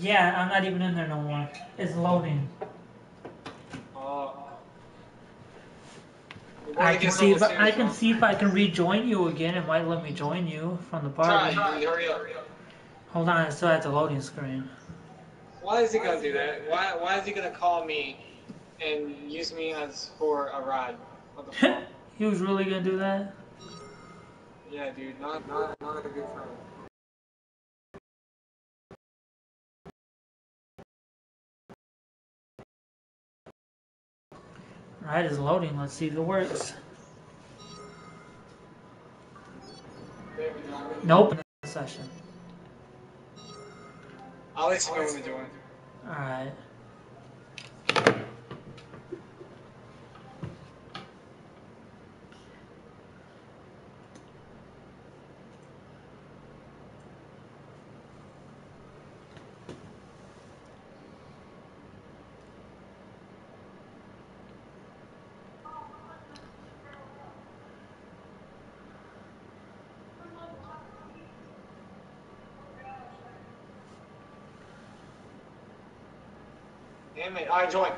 Yeah, I'm not even in there no more. It's loading. Oh. I can see if I, I can see if I can rejoin you again. It might let me join you from the Try, party. hurry up. Hold on, it's still at the loading screen. Why is he gonna do that? Why, why is he gonna call me and use me as for a ride? What the fuck? he was really gonna do that? yeah, dude, not, not, not a good friend. Alright, it's loading. Let's see if it works. Nope. Session. I'll let you know when to join. Alright. It, I joined.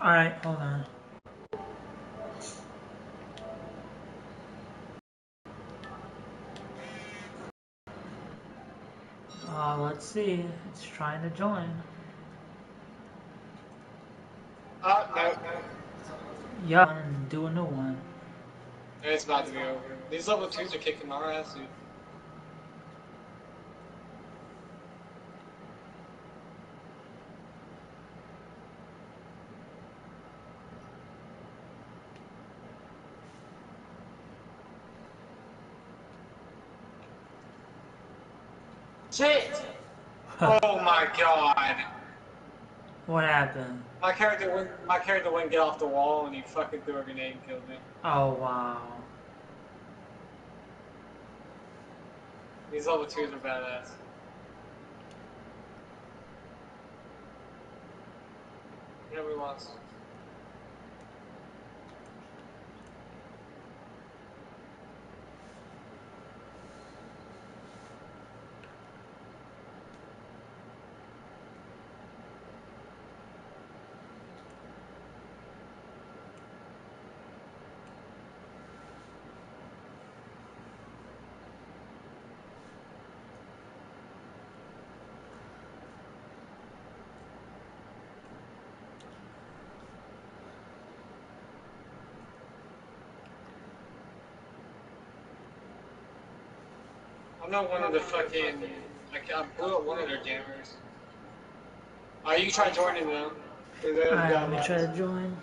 Alright, hold on. Uh, let's see. It's trying to join. Uh, no, no. Yeah, do a new one. It's about to be over. These level 2s are kicking our ass, dude. Shit! oh my god. What happened? My character went my character wouldn't get off the wall and he fucking threw a grenade and killed me. Oh, wow. These level 2s are badass. Yeah, we lost. I'm not one of the fucking. Like, I blew up one of their jammers. Are you try joining them? Or they- Alright, yeah, let me right. try to join.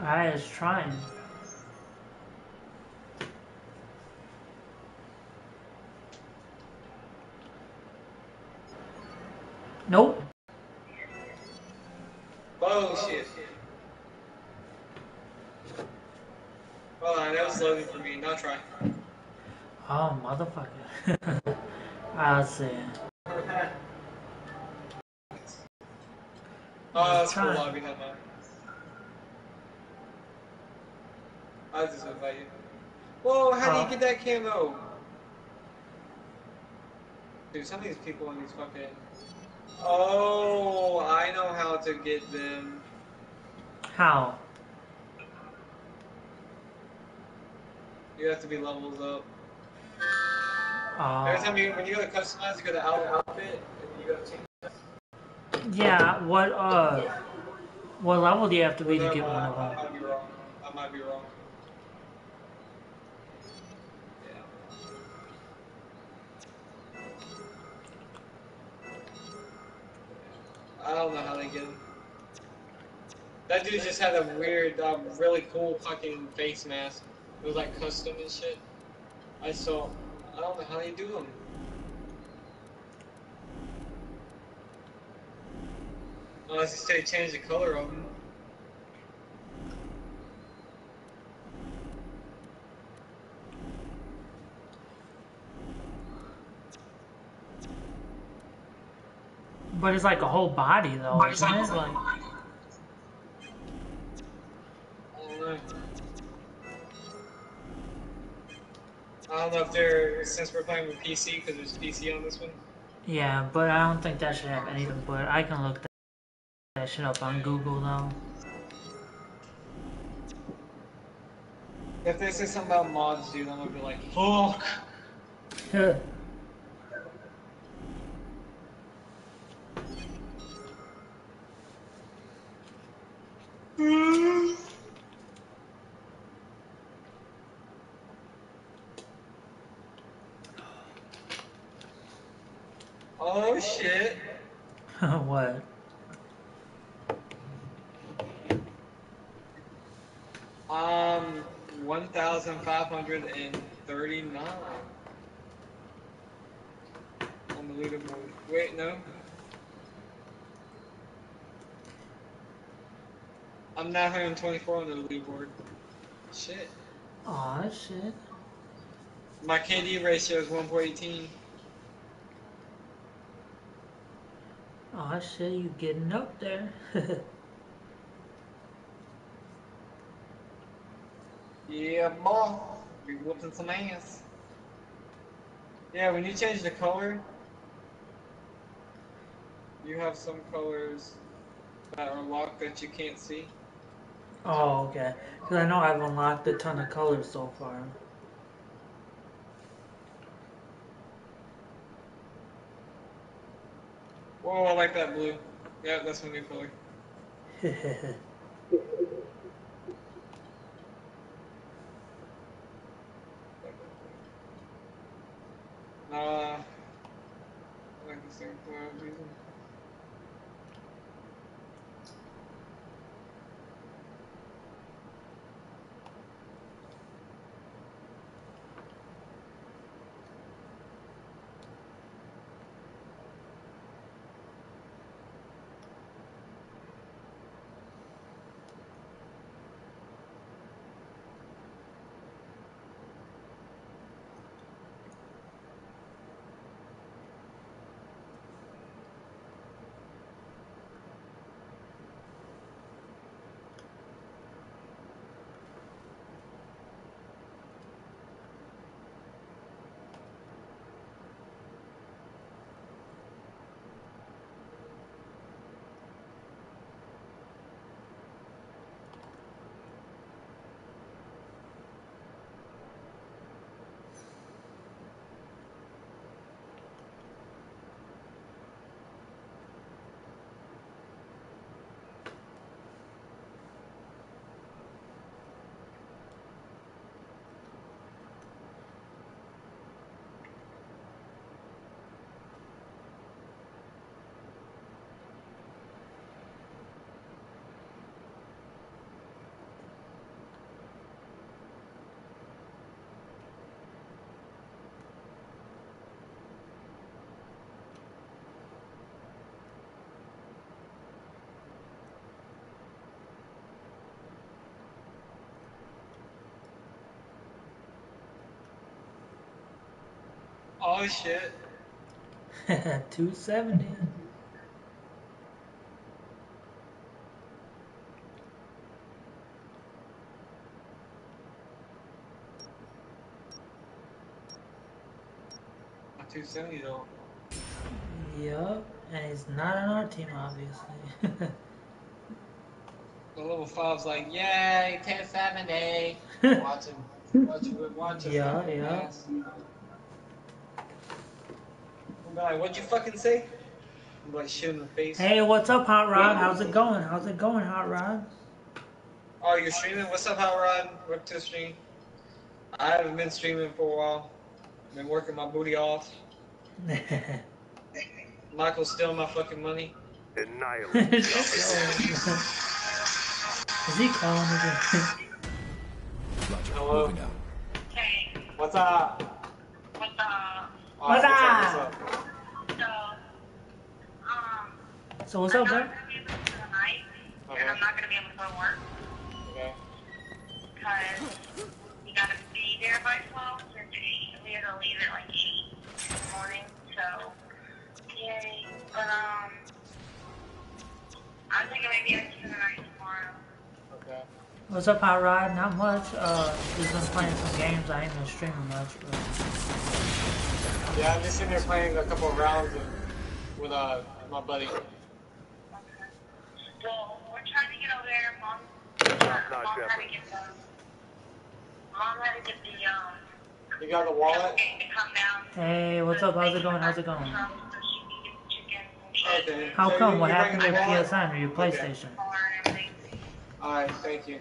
Alright, it's trying. Nope. Bullshit. Hold on, that was loading for me. Now try. Oh, motherfucker. I'll see. Oh, that's cool. Try. Lobby, have mine. I'll just invite you. Whoa, how do Oh. you get that camo? Dude, some of these people in these fucking. Oh, I know how to get them. How? You have to be levels up. Every Oh. time you, when you go to customize, you go to out outfit, and you go to change. Yeah, what, uh, what level do you have to be to get one of them? I don't know how they get them. That dude just had a weird, um, really cool fucking face mask. It was like custom and shit. I saw. I don't know how they do them. Unless they change the color of them. But it's like a whole body though, isn't it? Like, I don't know. I don't know if they're since we're playing with PC because there's PC on this one. Yeah, but I don't think that should have anything. But I can look that, that shit up on Google though. If they say something about mods, dude, I'm gonna be like, fuck. oh shit. what? Um, 1,539 on the leaderboard. Wait, no. I'm 924 on the leaderboard. Shit. Aw, shit. My KD ratio is 1.18. Aw, shit, you getting up there. Yeah, boy. We whooping some ass. Yeah, when you change the color, you have some colors that are locked that you can't see. Oh, okay. Because I know I've unlocked a ton of colors so far. Whoa, I like that blue. Yeah, that's my new color. Oh shit. 270. I'm 270 though. Yup, and he's not on our team, obviously. The level five's like, yay, 1070. Watch him. Watch him. Watch him. Yeah, yeah. Ass. I'm like, what'd you fucking say? I'm like, shit in the face. hey, what's up, Hot Rod? How's it going? How's it going, Hot Rod? Oh, you're streaming? What's up, Hot Rod? Welcome to the stream. I haven't been streaming for a while. I've Been working my booty off. Michael's stealing my fucking money. Annihilate. Is he calling again? Roger. Hello. Moving out. Hey, What's up? what's up? Oh, What's What's up? up? So, um, so what's I'm up, not there? gonna be able to do tonight, and I'm not gonna be able to go to work Okay. because you gotta be there by 12 since we we had to leave at like 8 in the morning. So, yay. But um, I'm thinking maybe I can spend the night tomorrow. Okay. What's up, Hot Rod? Not much. Uh, just been playing some games. I ain't been streaming much. But... Yeah, I'm just sitting there playing a couple of rounds with, with uh, my buddy. Well, we're trying to get over there. Mom, Not mom had to get the, mom had to get the, um, You got the wallet? game to come down. Hey, what's up? How's it going? How's it going? So she can get the chicken and shit. Okay. How So come? you- What you happened to your wallet? PSN or your PlayStation? Car and everything. Alright, thank you.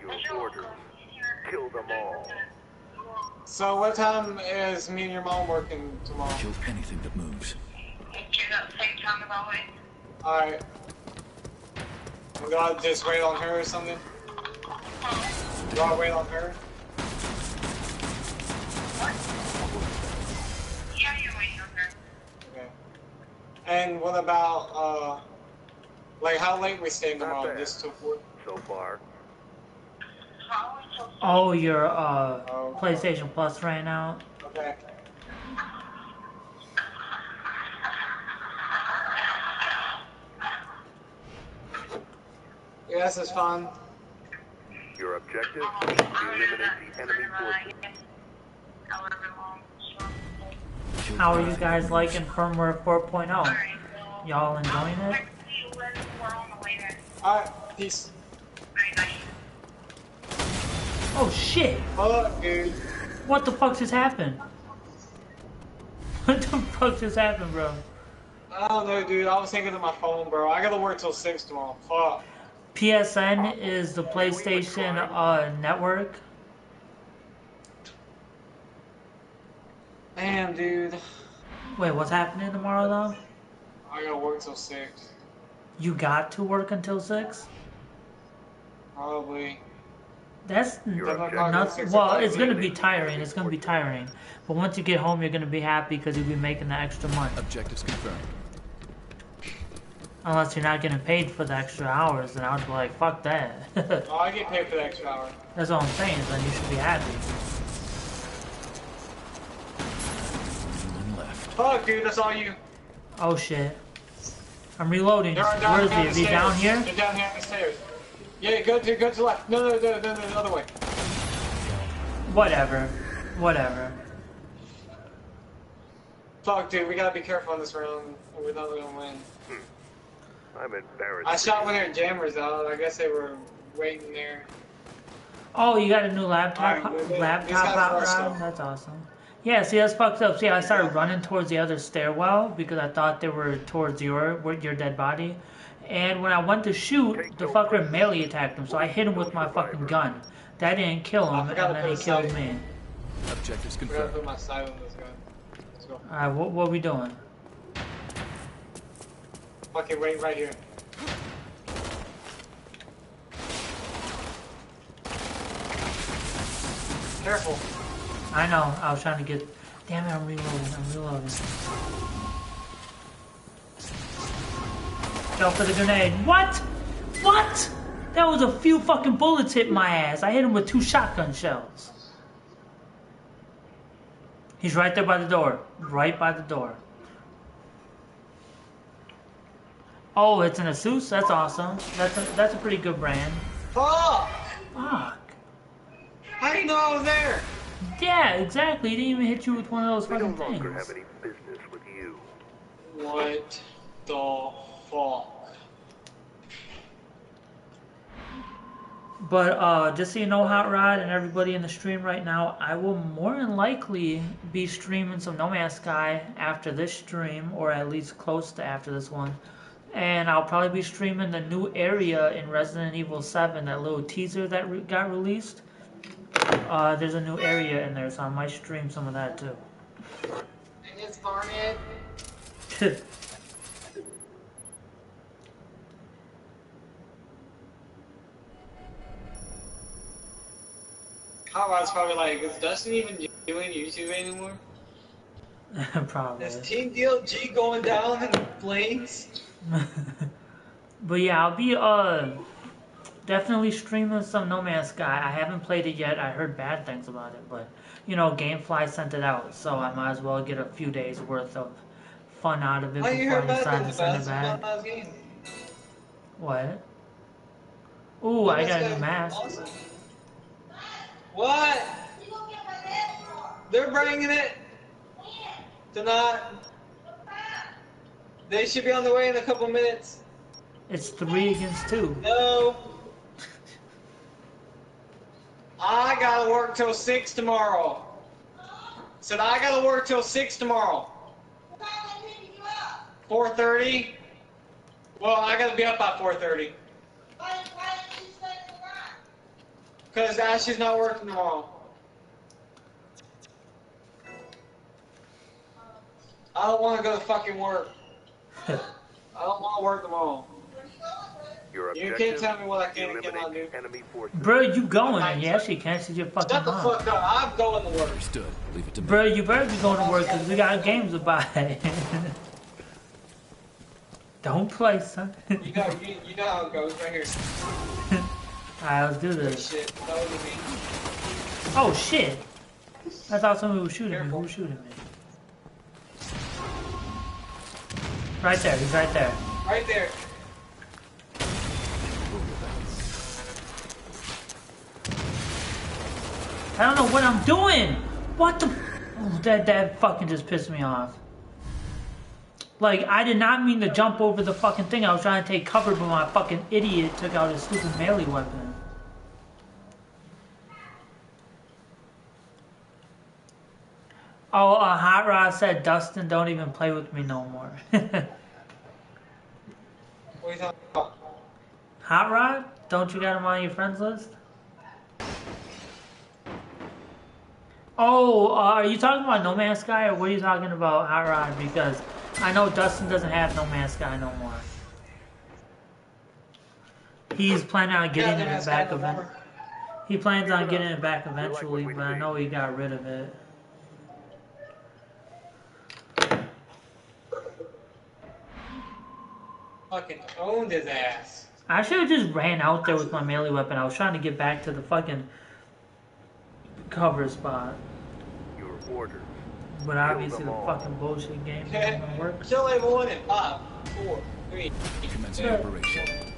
Your orders. Kill them all. So what time is me and your mom working tomorrow? Kill anything that moves. Get up same time as always. Alright. Do I just wait on her or something? Do I wait on her? What? Yeah, you're waiting on her. Okay. And what about, uh, like how late we staying Not tomorrow? bad. Just till four? So far. How are we supposed to- Oh, your uh, Oh. PlayStation Plus right now. Okay. Yeah, this is fun. Your objective Oh, is to I'm gonna do eliminate that. the enemy I'm forces. like, however long. Sure. Kill How are you guys liking firmware 4.0? Y'all enjoying it? text you when we're on the way there. Alright, peace. Oh shit! Fuck, dude. What the fuck just happened? What the fuck just happened, bro? I don't know, dude. I was thinking of my phone, bro. I gotta work till 6 tomorrow. Fuck. PSN is the PlayStation uh, network. Damn, dude. Wait, what's happening tomorrow though? I gotta work till 6. You got to work until 6? Probably. That's Your Not- objective not, six well, it's gonna be tiring. It's gonna be tiring. But once you get home, you're gonna be happy because you'll be making the extra money. Objectives confirmed. Unless you're not getting paid for the extra hours, then I would be like, fuck that. Oh, I get paid for the extra hour. That's all I'm saying. Then you should be happy. One left. Fuck, dude. That's all you. Oh shit. I'm reloading. They're down, Where is he? Is he down here? They're down here on the stairs. Yeah, go to go to left. No, no, no, no, no, the other way. Whatever. Whatever. Fuck, dude. We gotta be careful on this round. or We're not gonna win. I'm embarrassed. I shot you. one of their jammers out. I guess they were waiting there. Oh, you got a new laptop Alright, these laptop out, are Rob? That's awesome. Yeah, see, that's fucked up. See, I started running towards the other stairwell because I thought they were towards your your dead body. And when I went to shoot, the fucker melee attacked him, so I hit him with my fucking gun. That didn't kill I him, forgot and then he killed me. Objectives I gotta confirmed. put my sight on this guy. Let's go. Alright, what, what we doing? Fucking wait right here. Careful. I know, I was trying to get... Damn it, I'm reloading, I'm reloading. Go for the grenade. What? What? That was a few fucking bullets hit my ass. I hit him with two shotgun shells. He's right there by the door. Right by the door. Oh, it's an Asus? That's awesome. That's a, that's a pretty good brand. Fuck! Fuck. How do you know I was there? Yeah, exactly. He didn't even hit you with one of those We no fucking longer things. have any business with you. What the fuck? But uh, just so you know, Hot Rod and everybody in the stream right now, I will more than likely be streaming some No Man's Sky after this stream, or at least close to after this one. And I'll probably be streaming the new area in Resident Evil 7, that little teaser that re- got released. Uh, there's a new area in there, so I might stream some of that too. It's Barnett. Conrad's probably like, is Dustin even doing YouTube anymore? probably. Is Team DLG going down in flames? but yeah, I'll be uh definitely streaming some No Man's Sky. I haven't played it yet. I heard bad things about it, but you know, GameFly sent it out, so I might as well get a few days worth of fun out of it Why you before heard I decide to send it back. What? Ooh, I got a new mask. awesome. What? They're bringing it tonight. They should be on the way in a couple minutes. It's three against two. No. I gotta work till six tomorrow. Said I gotta work till six tomorrow. Four thirty. Well, I gotta be up by four thirty. Cause Ashley's not working tomorrow. I don't want to go to fucking work. I don't want to work tomorrow. Your You can't tell me what I can and cannot do. enemy forces. Bro, you going and you actually cancelled your fucking Shut the mom. fuck up. I'm going to work. Understood. Leave it to me. Bro, you better be going to work because we got games to buy. Don't play, son. You know, you, you know how it goes right here. Alright, let's do this. Shit, that was me. Oh shit! I thought somebody was shooting me. Careful. Who was shooting me? Right there, he's right there. Right there. I don't know what I'm doing! What the? Oh, that, that fucking just pissed me off. Like, I did not mean to jump over the fucking thing. I was trying to take cover, but my fucking idiot took out his stupid melee weapon. Oh, uh, Hot Rod said, Dustin, don't even play with me no more. What are you talking about? Hot Rod? Don't you got him on your friends list? Oh, uh, are you talking about No Man's Sky or what are you talking about Hot Rod? Because I know Dustin doesn't have No Man's Sky no more. He's planning on getting Yeah, it back kind event. more. He plans on getting it back eventually, but I know he got rid of it. Fucking owned his ass. I should have just ran out there with my melee weapon. I was trying to get back to the fucking cover spot. Your order. But obviously the fucking bullshit game doesn't work. Kill everyone in five, four, three. Commencing Yeah. operation.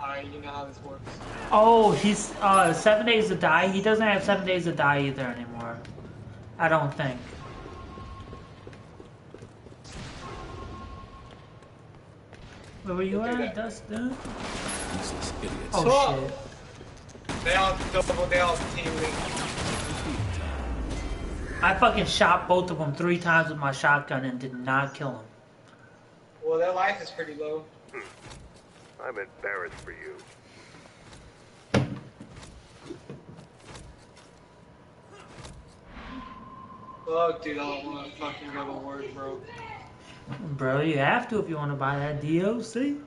Alright, you know how this works. Oh, he's uh seven days to die. He doesn't have seven days to die either anymore. I don't think. Where were you at, that- Dustin? Useless idiots. Oh Fuck. shit. They all double, they all team me. I fucking shot both of them three times with my shotgun and did not kill them. Well, their life is pretty low. Hmm. I'm embarrassed for you. Fuck, dude, I don't want to fucking go to work, bro. Bro, you have to if you want to buy that DLC.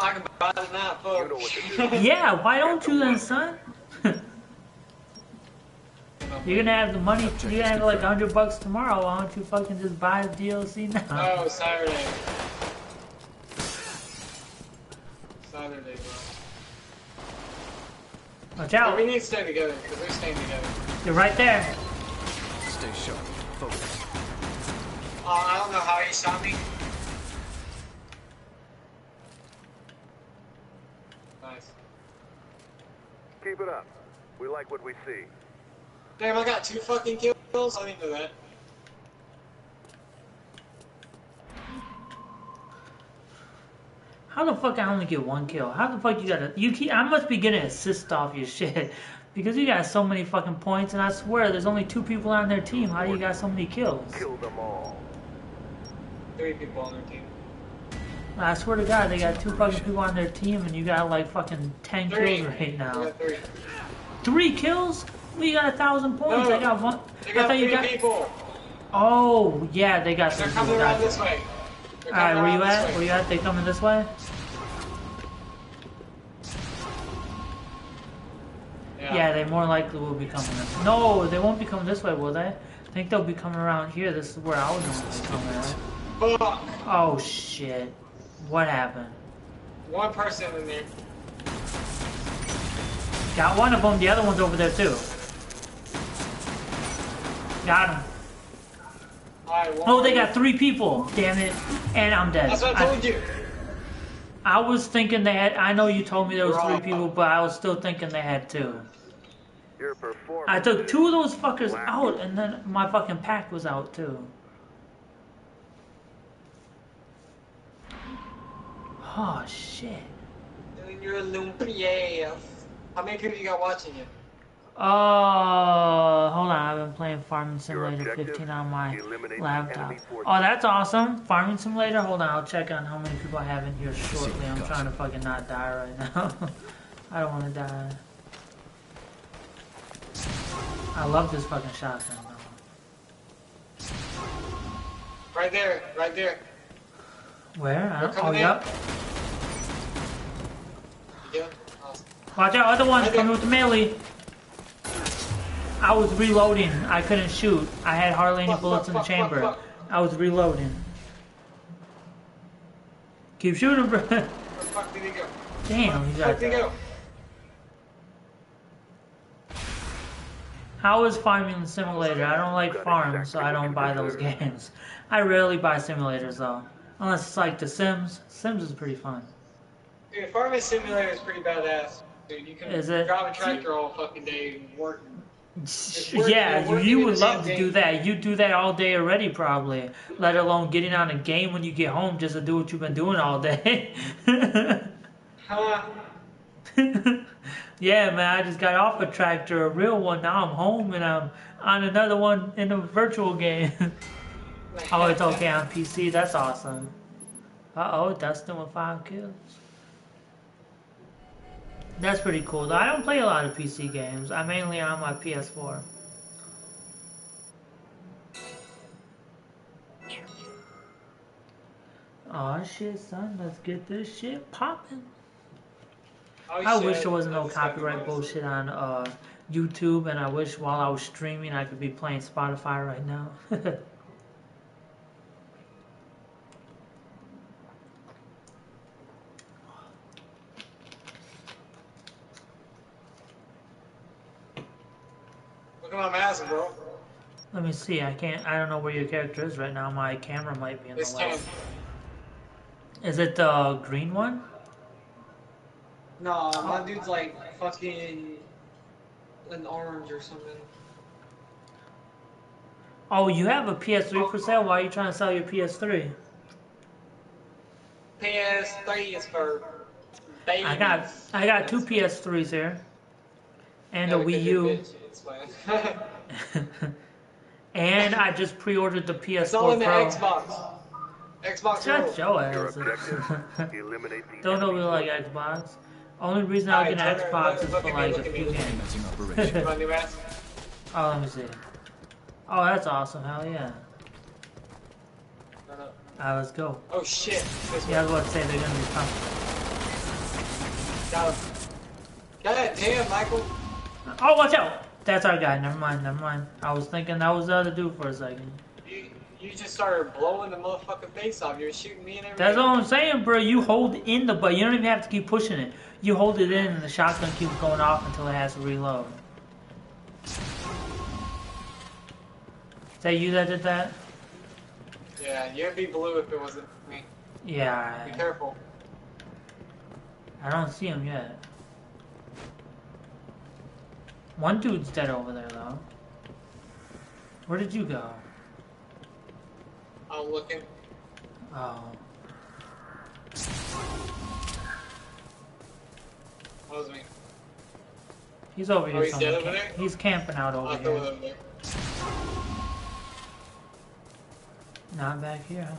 I can buy it now, fuck. You know what to do. Yeah, why don't you then, son? You're gonna have the money. You're gonna have like a hundred bucks tomorrow. Why don't you fucking just buy the DLC now? Oh, Saturday. Saturday, bro. Watch Yeah, out! we need to stay together, because we're staying together. You're right there. Stay sharp. Focus. Uh, I don't know how he shot me. Nice. Keep it up. We like what we see. Damn, I got two fucking kills? I didn't know that. How the fuck I only get one kill? How the fuck you gotta? You keep. I must be getting assist off your shit because you got so many fucking points, and I swear there's only two people on their team. How do you got so many kills? Kill them all. Three people on their team. I swear to God, they got two fucking people on their team, and you got like fucking ten Three. kills right now. three. Three kills? We got a thousand points. No, I got one. They I got thought you three got. people. Oh yeah, they got They're coming around this way. All right, where you at? way. Where you at? They coming this way? Yeah, they more likely will be coming this. No, they won't be coming this way, will they? I think they'll be coming around here. This is where I was normally coming. Fuck. Oh shit! What happened? One person in there. Got one of them. The other one's over there too. Got him. I Oh, they got three people. Damn it. And I'm dead. That's what I told you. I was thinking they had. I know you told me there was three people, but I was still thinking they had two. Your performance. I took two of those fuckers Wow. out, and then my fucking pack was out too. Oh shit. Doing your lumpia. How many people you got watching you? Oh, hold on. I've been playing Farming Simulator 15 on my laptop. Oh, that's awesome. Farming Simulator. Hold on. I'll check on how many people I have in here shortly. I'm trying to fucking not die right now. I don't want to die. I love this fucking shotgun though. Right there, right there. Where? I don't, oh, in. yep. Yeah. Awesome. Watch out, other one's Right there. coming with the melee. I was reloading. I couldn't shoot. I had hardly any bullets fuck, in the fuck, chamber. fuck. I was reloading. Keep shooting, bro. Where the fuck did he go? Damn, he's Where got did he that. go? How is farming simulator? I don't like farms, so I don't buy those games. I rarely buy simulators though, unless it's like The Sims. Sims is pretty fun. Dude, Farming Simulator is pretty badass. Dude, you can Is it? drive a tractor all fucking day and work. working- Yeah, working you would love to do that. You do that all day already, probably. Let alone getting on a game when you get home just to do what you've been doing all day. Huh? yeah, man, I just got off a tractor, a real one. Now I'm home and I'm on another one in a virtual game. oh, it's okay on PC. That's awesome. Uh oh, Dustin with five kills. That's pretty cool. Though I don't play a lot of PC games. I'm mainly on my PS4. Oh shit, son, let's get this shit popping. I wish there wasn't no That's gotta be copyright bullshit on uh, YouTube, and I wish while I was streaming I could be playing Spotify right now. Look at my mask, bro. Let me see. I can't. I don't know where your character is right now. My camera might be in the way. Is it the green one? No, my dude's like fucking an orange or something. Oh, you have a PS3 for sale. Why are you trying to sell your PS3? PS3 is for babies. I got. I got two PS3s here, and Yeah, a Wii U. bitch, it's fine. and I just pre-ordered the PS4 it's all in the Pro. Xbox. Xbox Shut One. your Your ass. eliminate the Don't know we like. Xbox. Only reason I Alright, get an Turner, Xbox look- is look for at me, like a few me. games. Commencing operation. You want new mask? Oh, let me see. Oh, that's awesome. Hell yeah. No, no. Alright, let's go. Oh shit. This Yeah, I was about to say they're gonna be tough. Got him. God damn, Michael. Oh, watch out! That's our guy. Never mind. Never mind. I was thinking that was the other dude for a second. You, just started blowing the motherfucking face off. You're shooting me and everything. That's all I'm saying, bro. You hold in the butt. you don't even have to keep pushing it. You hold it in, and the shotgun keeps going off until it has to reload. Is that you that did that? Yeah, you'd be blue if it wasn't me. Yeah. Be I- careful. I don't see him yet. One dude's dead over there, though. Where did you go? I'm looking. Oh. That was me. He's over here Oh, he's dead over camp- there? He's camping out over thought it was here. over there. Not back here, huh?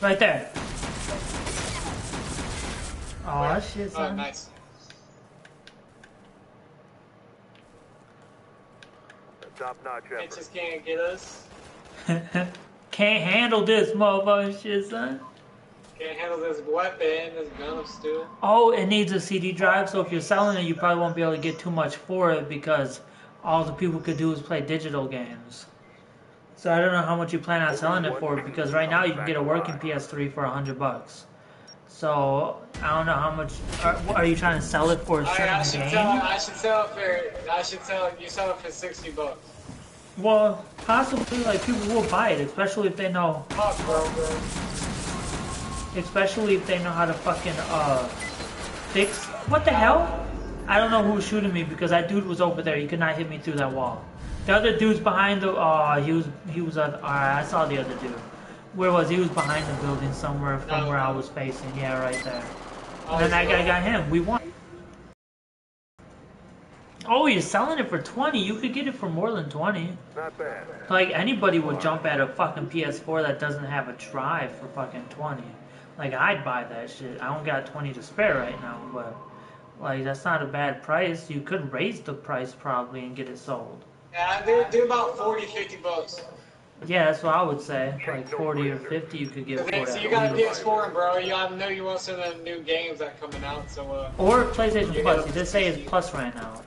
Right there. Oh, Where? shit, Oh, son. nice. Top-notch effort. Bitches can't get us. Can't handle this motherfucking shit, son. Can't handle this weapon, this gun of steel. Oh, it needs a CD drive, so if you're selling it, you probably won't be able to get too much for it because all the people could do is play digital games. So I don't know how much you plan on selling it for because right now you can get a working PS3 for a hundred bucks. So I don't know how much. Are, are you trying to sell it for a I, I should certain sell. game? I should sell it for. I should sell. You sell it for sixty bucks. Well, possibly like people will buy it, especially if they know, Fuck, bro, bro. especially if they know how to fucking uh fix. What the hell? I don't know who was shooting me because that dude was over there. He could not hit me through that wall. The other dude's behind the. Oh, he was he was. Uh, I saw the other dude. Where was he? He was behind the building somewhere from No. where I was facing. Yeah, right there. Oh, And then that guy got him. We won. Oh, you're selling it for 20. You could get it for more than 20. Not bad. Like, anybody would jump at a fucking PS4 that doesn't have a drive for fucking 20. Like, I'd buy that shit. I don't got 20 to spare right now, but, like, that's not a bad price. You could raise the price probably and get it sold. Yeah, they're, they're about 40, 50 bucks. Yeah, that's what I would say. Like, 40 or 50 you could get for Okay, so you got a least. PS4, bro. You, I know you want some of the new games that are coming out, so, uh, Or PlayStation Plus. He did say it's Plus right now.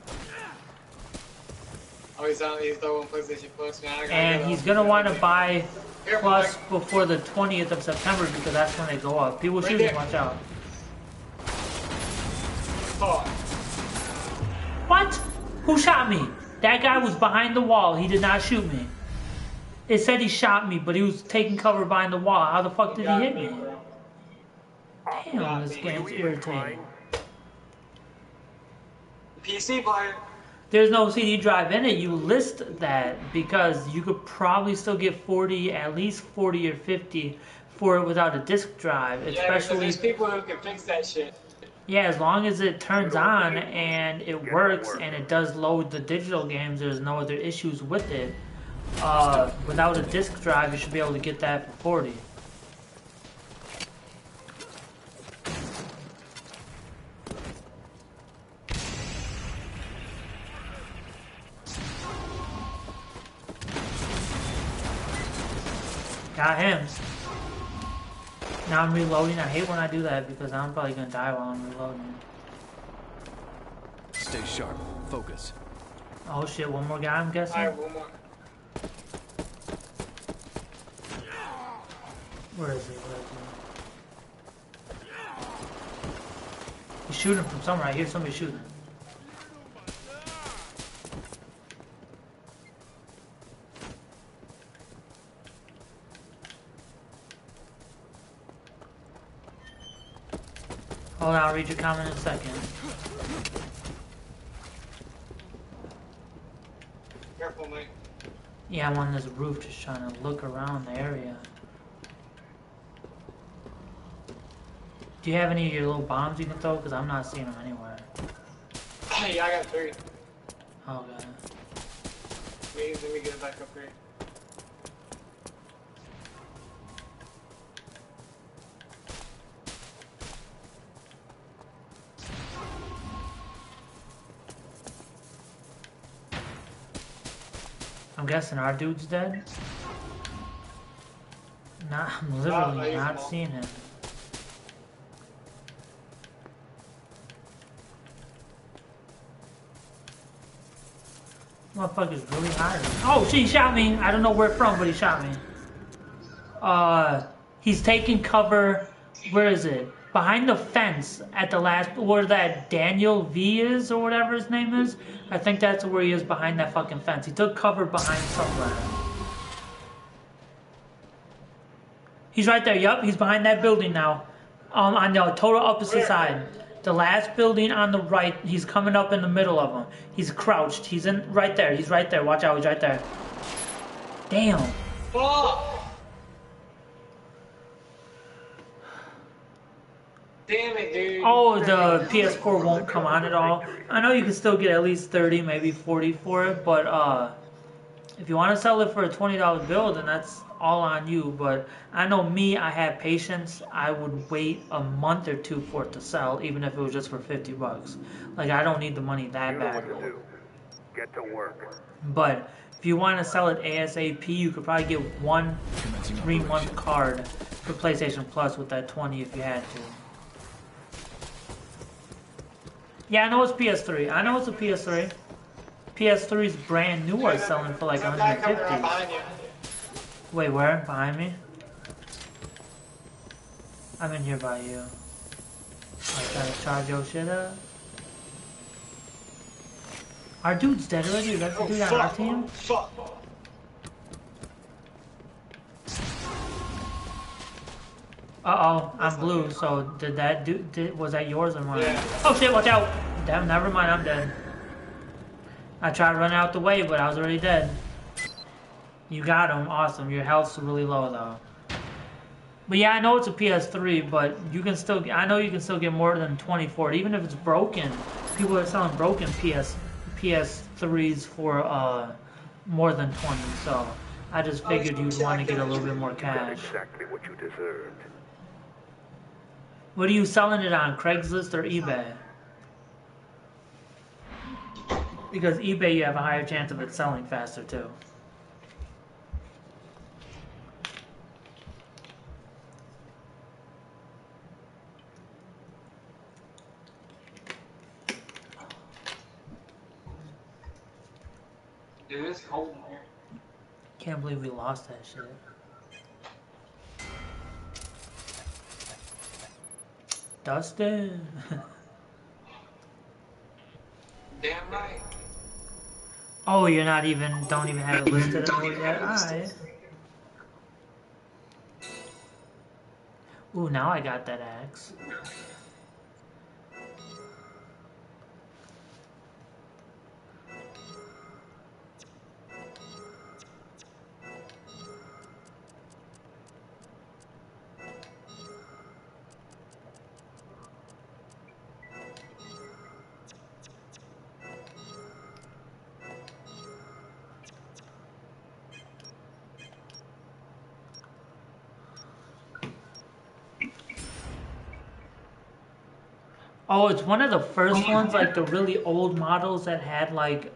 Oh, he's on, he's throwing PlayStation Plus, man. I gotta And he's gonna want to buy Here, Plus Mike. before the 20th of September because that's when they go up. People Right shooting, there. watch out. Fuck. What? Who shot me? That guy was behind the wall. He did not shoot me. It said he shot me, but he was taking cover behind the wall. How the fuck did he hit me? Damn, this game's irritating. PC player. There's no CD drive in it. You list that because you could probably still get 40, at least 40 or 50 for it without a disc drive. Yeah, Especially, there's people who can fix that shit. yeah, as long as it turns on and it works and it does load the digital games, there's no other issues with it. Uh, without a disc drive, you should be able to get that for 40. Got him. Now I'm reloading. I hate when I do that because I'm probably gonna die while I'm reloading. Stay sharp. Focus. Oh shit, one more guy I'm guessing? Alright, one more. Where is he? Where is he? He's shooting from somewhere. I hear somebody shooting. Hold on, I'll read your comment in a second. Careful, mate. Yeah, I'm on this roof just trying to look around the area. Do you have any of your little bombs you can throw? Because I'm not seeing them anywhere. Hey, I got three. Oh god. Let me, let me get a back up I'm guessing our dude's dead? Nah, I'm literally not seeing him. Motherfucker's really hiding. Oh, she shot me. I don't know where from, but he shot me. Uh, he's taking cover. Where is it? Behind the fence at the last, where that Daniel V is or whatever his name is. I think that's where he is behind that fucking fence. He took cover behind somewhere. He's right there. Yup, he's behind that building now. Um, on the total opposite side. The last building on the right. He's coming up in the middle of him. He's crouched. He's in right there. He's right there. Watch out. He's right there. Damn. Fuck! Damn it, dude. Oh, the PS4 won't come on at all. I know you can still get at least 30, maybe 40 for it, but uh, if you want to sell it for a $20 bill, then that's all on you. But I know me, I have patience. I would wait a month or two for it to sell, even if it was just for 50 bucks. Like, I don't need the money that You know what bad. to do. Get to work. But if you want to sell it ASAP, you could probably get one three month card for PlayStation Plus with that 20 if you had to. Yeah, I know it's PS3. I know it's a PS3. PS3's brand new are selling for like There's a guy coming right 150. Wait, where? Behind me? I'm in here by you. I trying to charge your shit up. Our dude's dead already. That's the dude on our team. Fuck. Uh oh, I'm blue. So did that do? Did, was that yours or mine? Yeah. Oh shit! Watch out! Damn, never mind. I'm dead. I tried to run out the way, but I was already dead. You got him. Awesome. Your health's really low though. But yeah, I know it's a PS3, but you can still. I know you can still get more than 20 for it, even if it's broken. People are selling broken PS PS3s for uh more than 20. So I just figured you'd want to get a little bit more cash. exactly what you deserved. What are you selling it on? Craigslist or eBay? Because eBay, you have a higher chance of it selling faster too. Dude, it's cold in here. Can't believe we lost that shit. Dustin. Damn right. oh, you're not even. Don't even have it listed anymore yet. Alright. Ooh, now I got that axe. Oh, it's one of the first ones, like the really old models that had like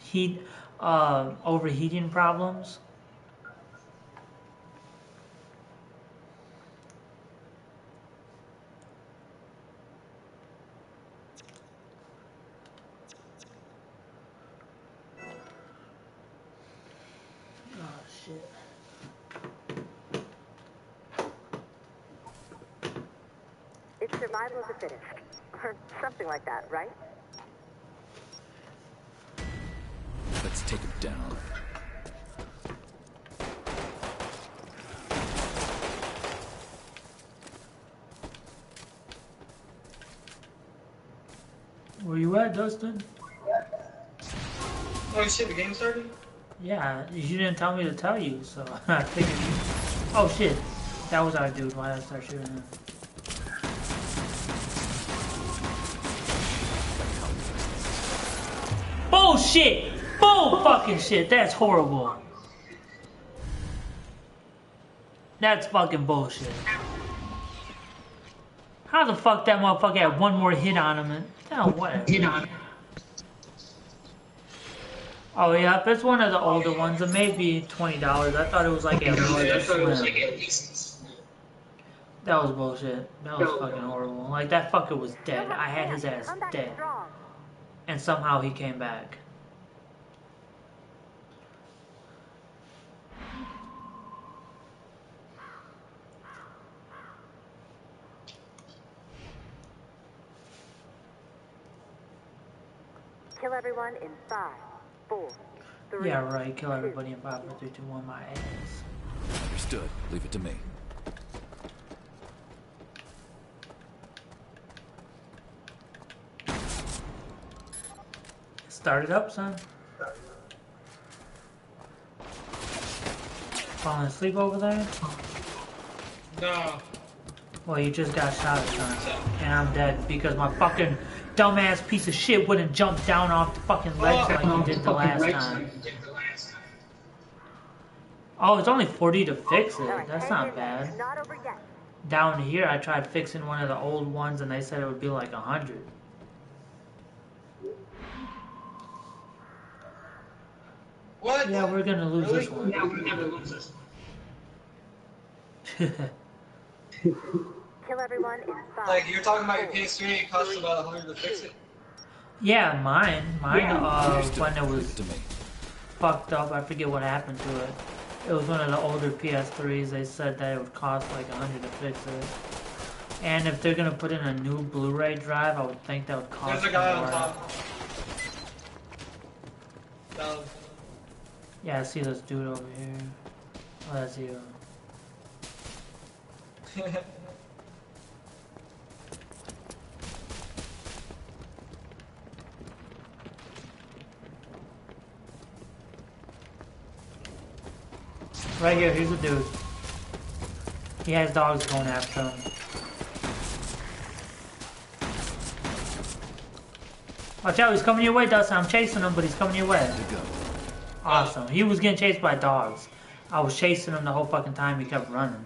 heat, uh, overheating problems. Oh shit. It's survival of the fittest. Or something like that, right? Let's take it down. Where you at, Dustin? Oh shit, the game started? Yeah, you didn't tell me to tell you, so I figured you. Oh shit, that was our dude. Why did I start shooting him? Bullshit! Bull fucking shit. That's horrible. That's fucking bullshit. How the fuck that motherfucker had one more hit on him and oh whatever. Hit on him. Oh yeah, it's one of the older ones, it may be twenty dollars. I thought it was like at least. That was bullshit. That was fucking horrible. Like that fucker was dead. I had his ass dead, and somehow he came back. Kill everyone in five, four, three. Yeah, right. Kill everybody in five, four, three, two, one. My ass. Understood. Leave it to me. Start it up, son. Falling asleep over there? No. Well, you just got shot, son. And I'm dead because my fucking dumbass piece of shit wouldn't jump down off the fucking oh, ledge like you did the last time. Oh, it's only 40 to fix it. That's not bad. It's not over yet. Down here, I tried fixing one of the old ones and they said it would be like 100. What? Yeah, we're gonna lose this one. Yeah, we're gonna lose this. Kill everyone in five. Like, you're talking about your PS3, it costs about a 100 to fix it? yeah, mine. Mine, uh, Understood. when it Leave was it to me. fucked up. I forget what happened to it. It was one of the older PS3s. They said that it would cost like a hundred to fix it. And if they're gonna put in a new Blu-ray drive, I would think that would cost There's a guy more. on top. Down. Yeah, I see this dude over here. Oh, that's you. Right here, here's a dude. He has dogs going after him. Watch out, he's coming your way, Dustin. I'm chasing him, but he's coming your way. Awesome. He was getting chased by dogs. I was chasing him the whole fucking time. He kept running.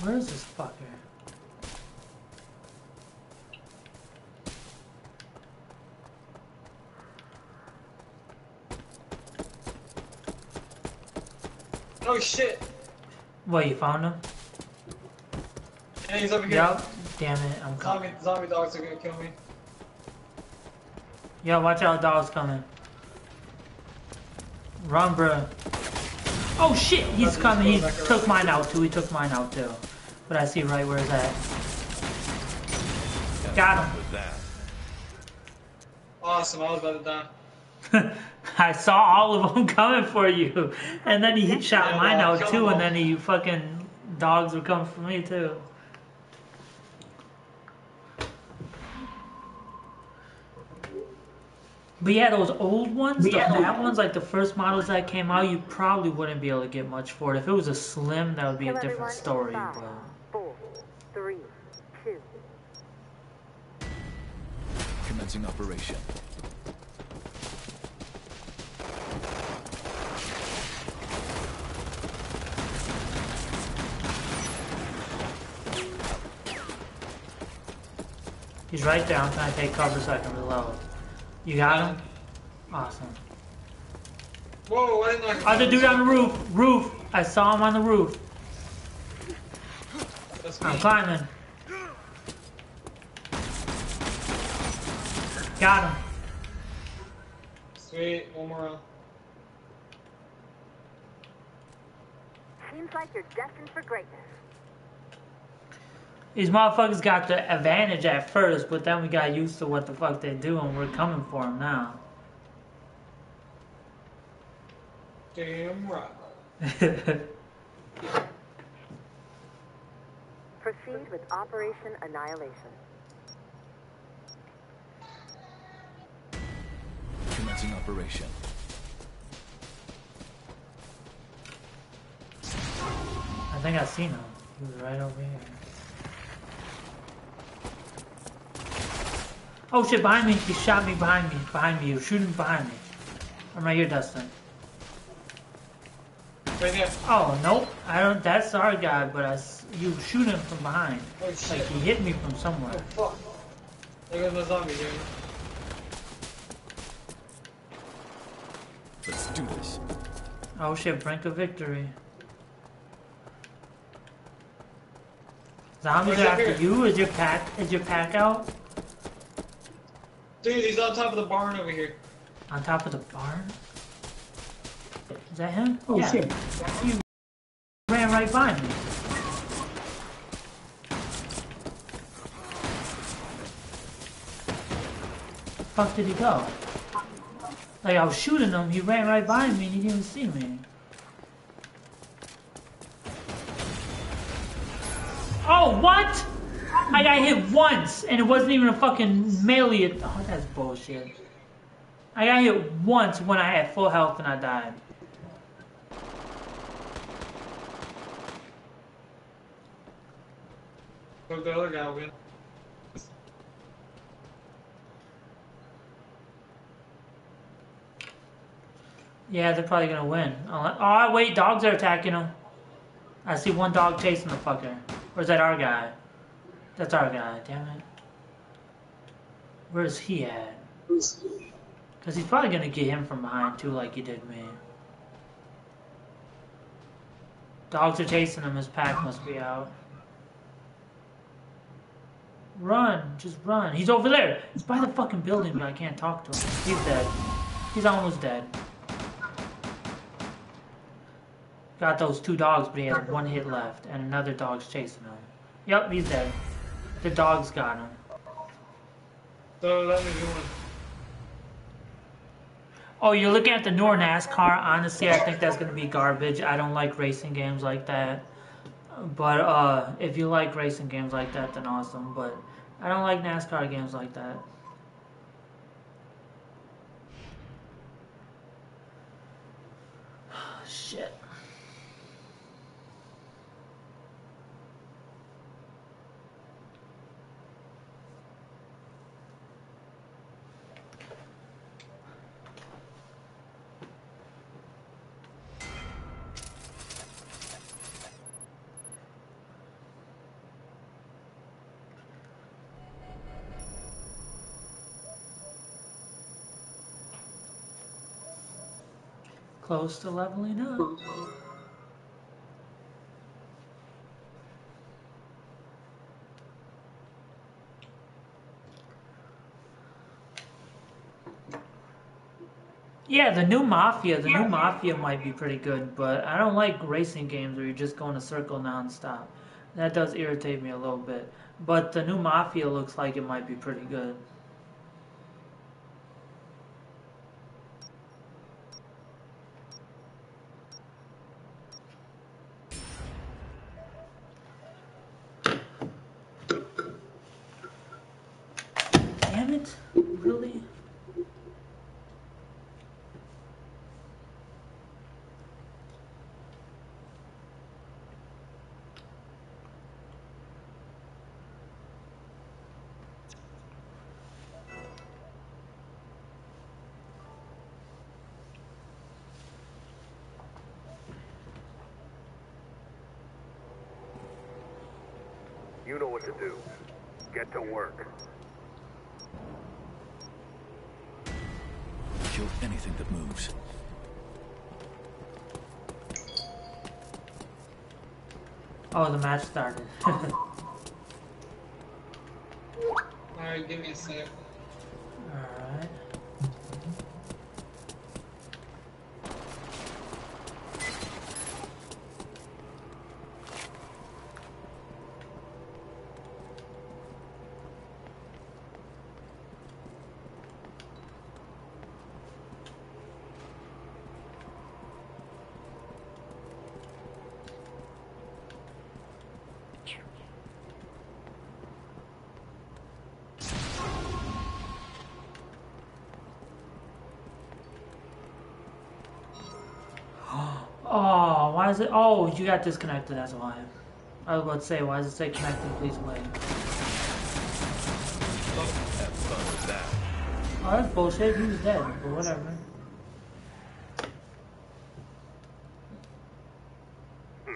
Where is this fucker? Oh shit! What, you found him? And he's over here. Yup. Damn it, I'm Zombie, coming. zombie dogs are gonna kill me. Yo, watch out, dog's coming. Run, bruh. Oh shit, he's coming. He took mine out too. He took mine out too. But I see right where it's at. Got him. With that. Awesome, I was about to die. I saw all of them coming for you, and then he shot Yeah, mine out too, and then he fucking dogs were coming for me too. But yeah, those old ones, the fat ones, like the first models that came out, you probably wouldn't be able to get much for it. If it was a slim, that would be Kill a different story. Five, But four, three, two. Commencing operation. He's right there. I'm trying to take cover so I can reload. You got him? Awesome. Whoa, I didn't knock him Other down. dude on the roof. Roof. I saw him on the roof. I'm climbing. Got him. Sweet, one more round. Seems like you're destined for greatness. These motherfuckers got the advantage at first, but then we got used to what the fuck they do, and we're coming for them now. Damn right. Proceed with Operation Annihilation. Commencing operation. I think I seen him. He was right over here. Oh shit, behind me. He shot me behind me. Behind me. He was shooting behind me. I'm right here, Dustin. Right there. Oh, nope. I don't. That's our guy, but I, s- you shoot him from behind. Oh Like he hit me from somewhere. Oh fuck. There goes my zombie, dude. Let's do this. Oh shit, brink of victory. Zombies Where's are after here? you? Is your pack is your pack out? Dude, he's on top of the barn over here. On top of the barn? Is that him? Oh yeah. shit. He ran right by me. Fuck did he go? Like I was shooting him, he ran right by me and he didn't see me. I hit once and it wasn't even a fucking melee. Oh, that's bullshit. I got hit once when I had full health and I died. Hope the other guy win. Yeah, they're probably gonna win. Unle- Oh, wait, dogs are attacking them. I see one dog chasing the fucker. Or is that our guy? That's our guy, damn it. Where's he at? Because he's probably gonna get him from behind too, like he did me. Dogs are chasing him, his pack must be out. Run, just run. He's over there. He's by the fucking building, but I can't talk to him. He's dead. He's almost dead. Got those two dogs, but he has one hit left, and another dog's chasing him. Yep, he's dead. The dog's got him. So you win. Oh, you're looking at the newer NASCAR. Honestly, I think that's gonna be garbage. I don't like racing games like that. But uh, if you like racing games like that, then awesome. But I don't like NASCAR games like that. Shit. Close to leveling up. Yeah, the new Mafia, the new Mafia might be pretty good, but I don't like racing games where you're just going in a circle nonstop. That does irritate me a little bit. But the new Mafia looks like it might be pretty good. Damn it, really? You know what to do. Get to work. Kill anything that moves. Oh, the match started. Alright, give me a sec. Alright. Oh, why it? Oh, you got disconnected. That's why. I was about to say, why does it say connected? Please wait. Oh, that's bullshit. He was dead, but whatever. Hmm.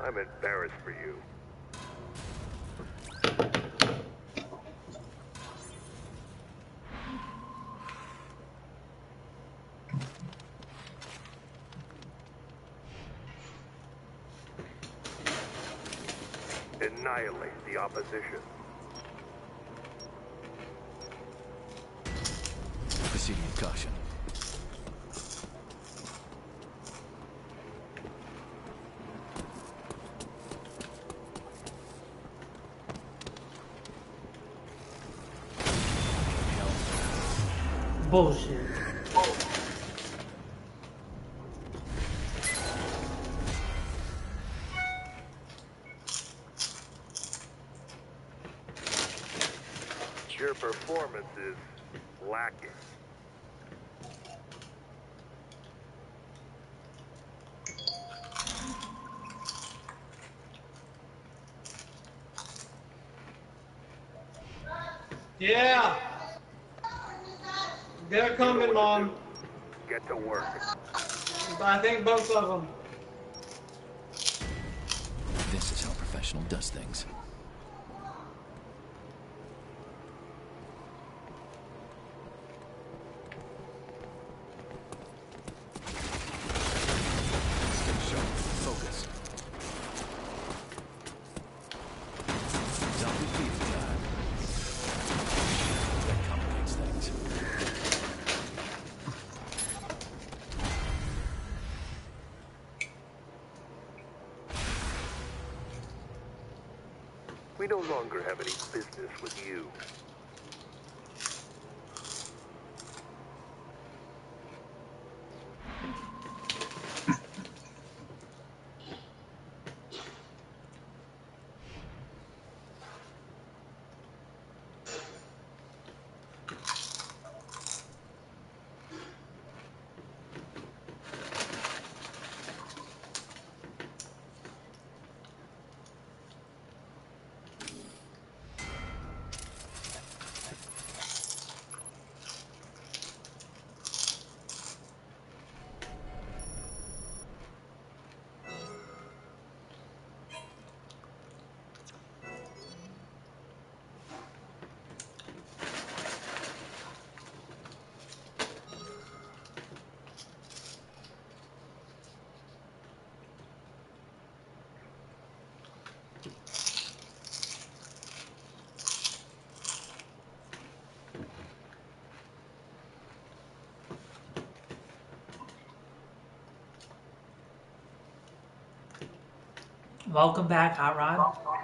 I'm embarrassed for you. Annihilate the opposition. Proceeding with caution. Bullshit. Your performance is lacking. Yeah! They're coming, Mom. Get to work. I think both of them. This is how a professional does things. Welcome back, Hot Rod.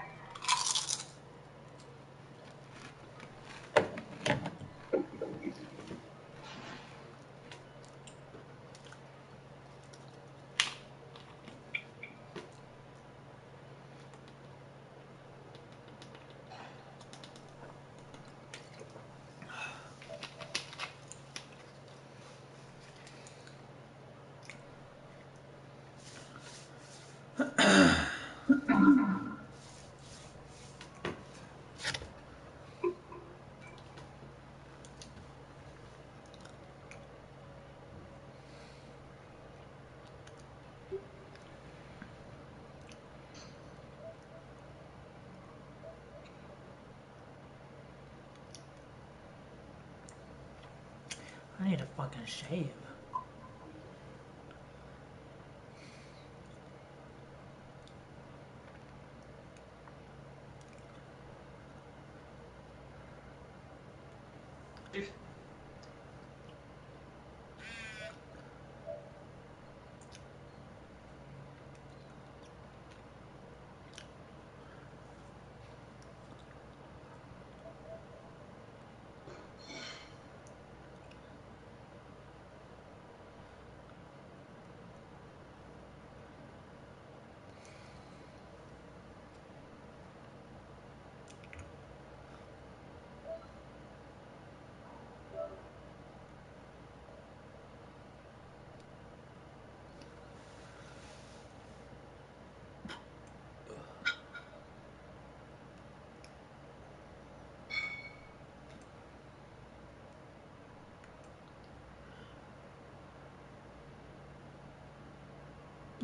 I need a fucking shave.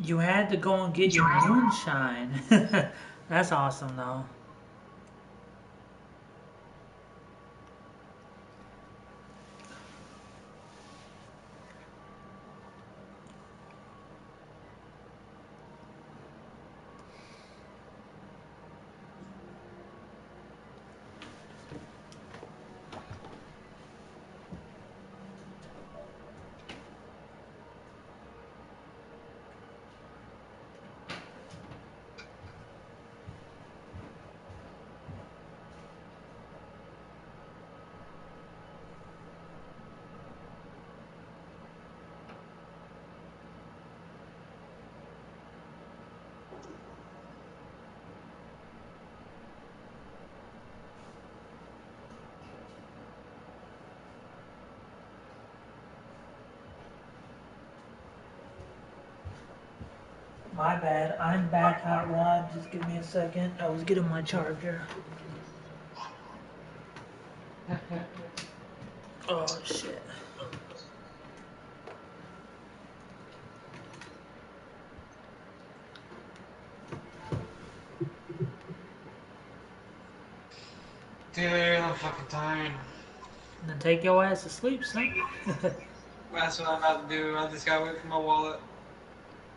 You had to go and get your moonshine. That's awesome, though. My bad. I'm back, Hot Rod. Just give me a second. I was getting my charger. Oh, shit. Dude, I'm fucking tired. Then take your ass to sleep, son. That's what I'm about to do. I just gotta wait for my wallet.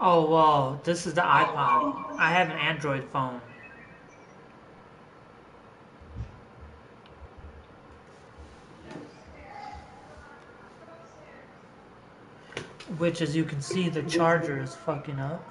oh, well, this is the oh, iPod. I have an Android phone. Which, as you can see, the charger is fucking up.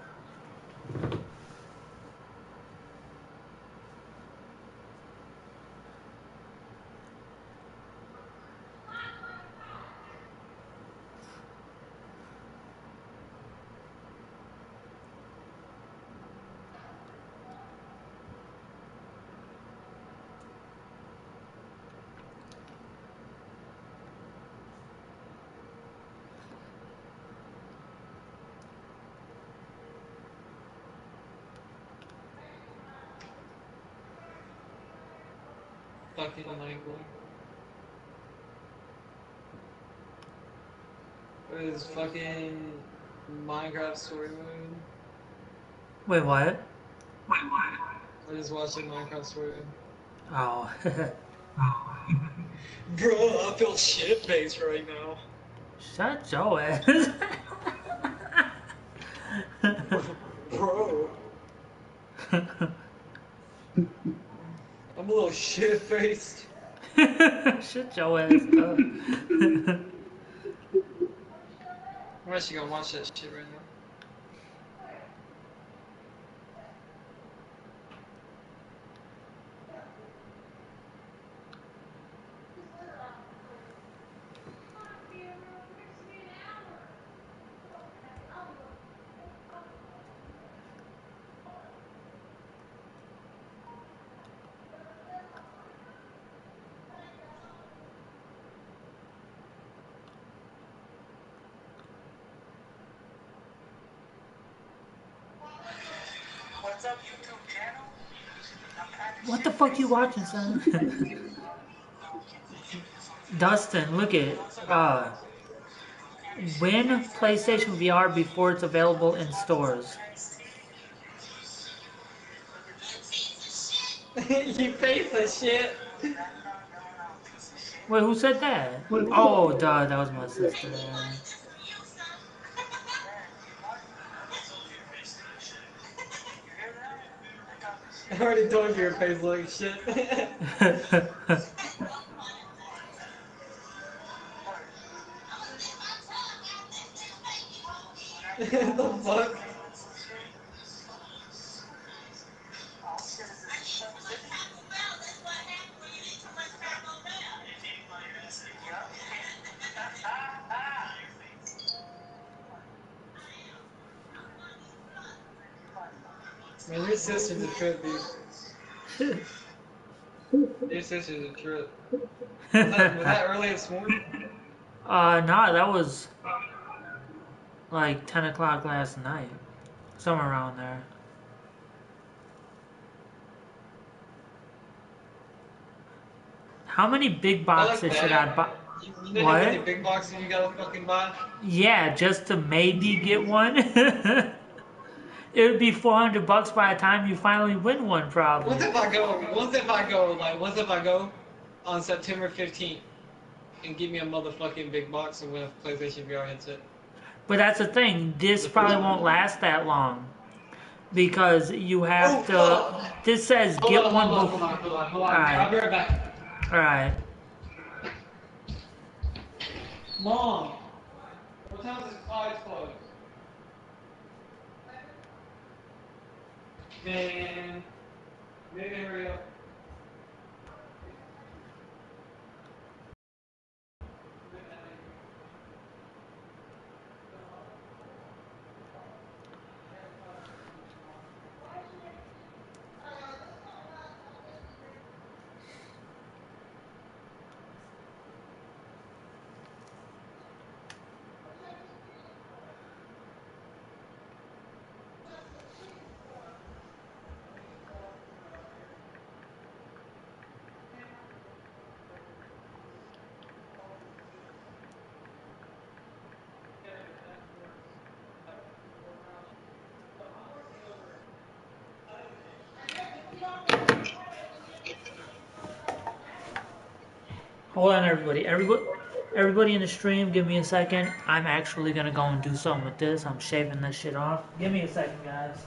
Fucking Michael. It was fucking Minecraft story mode. Wait, what? Wait, what? I just watched Minecraft story mode. Oh. Bro, I feel shit faced right now. Shut your ass. Bro, I'm a little shit faced. Shut your ass I'm actually gonna watch that shit right now. Fuck you watching, son? Dustin, look at uh win PlayStation VR before it's available in stores. you face the shit. Wait, who said that? Oh, duh, that was my sister. I already told you your face like shit. Sister's a trip. Was that, was that early this morning? uh, nah, that was like 10 o'clock last night. Somewhere around there. How many big I like boxes should I buy? You, you know What? big boxes you gotta fucking buy? Yeah, just to maybe get one. it would be 400 bucks by the time you finally win one, probably. What if I go? What if I go? Like, what if I go on September 15th and give me a motherfucking big box and win a PlayStation VR headset? But that's the thing. This probably won't last that long because you have Oh, to. This says Hold get on, one hold on, before. hold on, hold on, hold on. Alright. I'll be right back. All right. Mom, what time does college close? Man, maybe hurry up. Hold on, everybody. Everybody, everybody in the stream, give me a second. I'm actually gonna go and do something with this. I'm shaving this shit off. Give me a second, guys.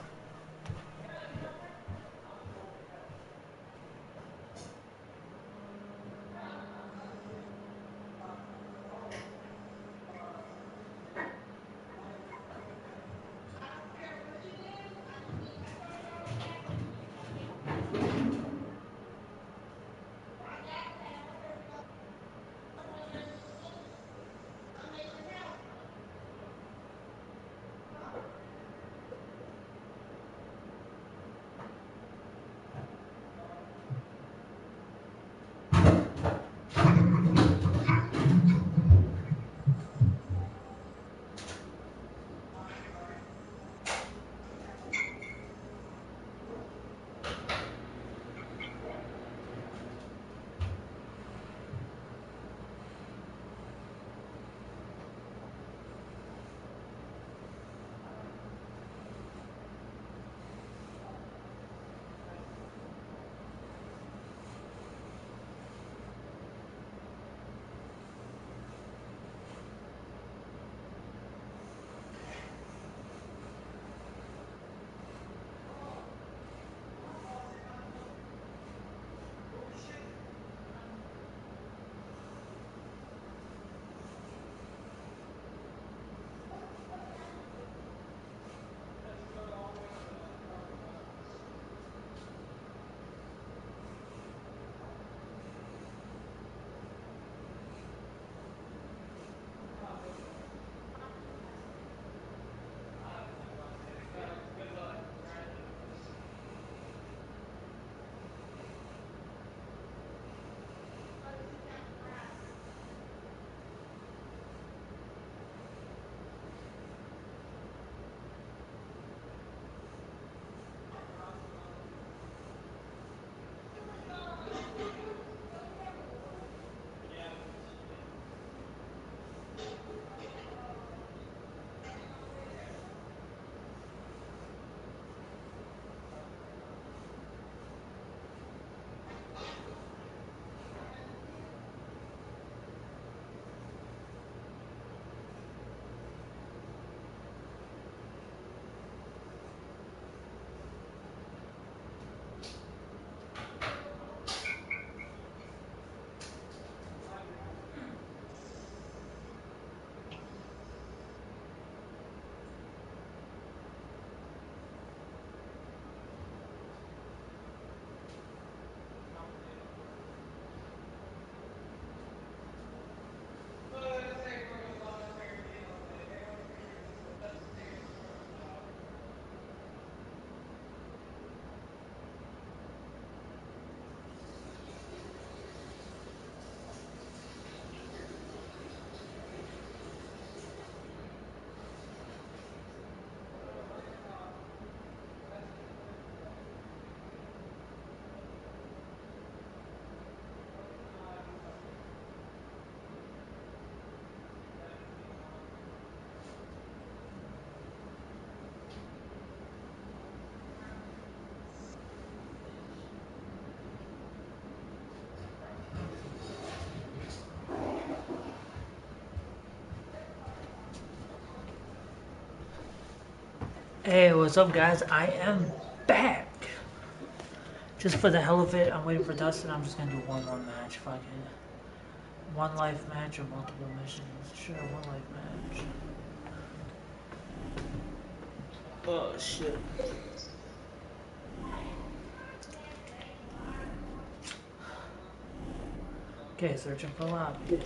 Hey, what's up, guys? I am back. Just for the hell of it, I'm waiting for Dustin. I'm just gonna do one more match can. One life match or multiple missions. Sure, one life match. Oh shit. Okay, searching for lobby.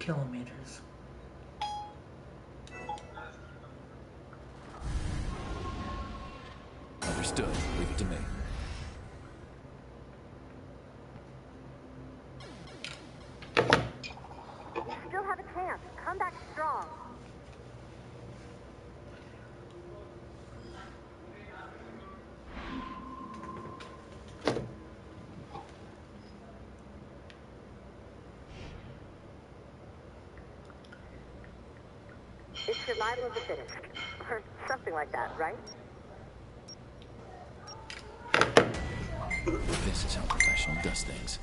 Kilometers. It's survival of the fittest. Or something like that, right? This is how professional does things.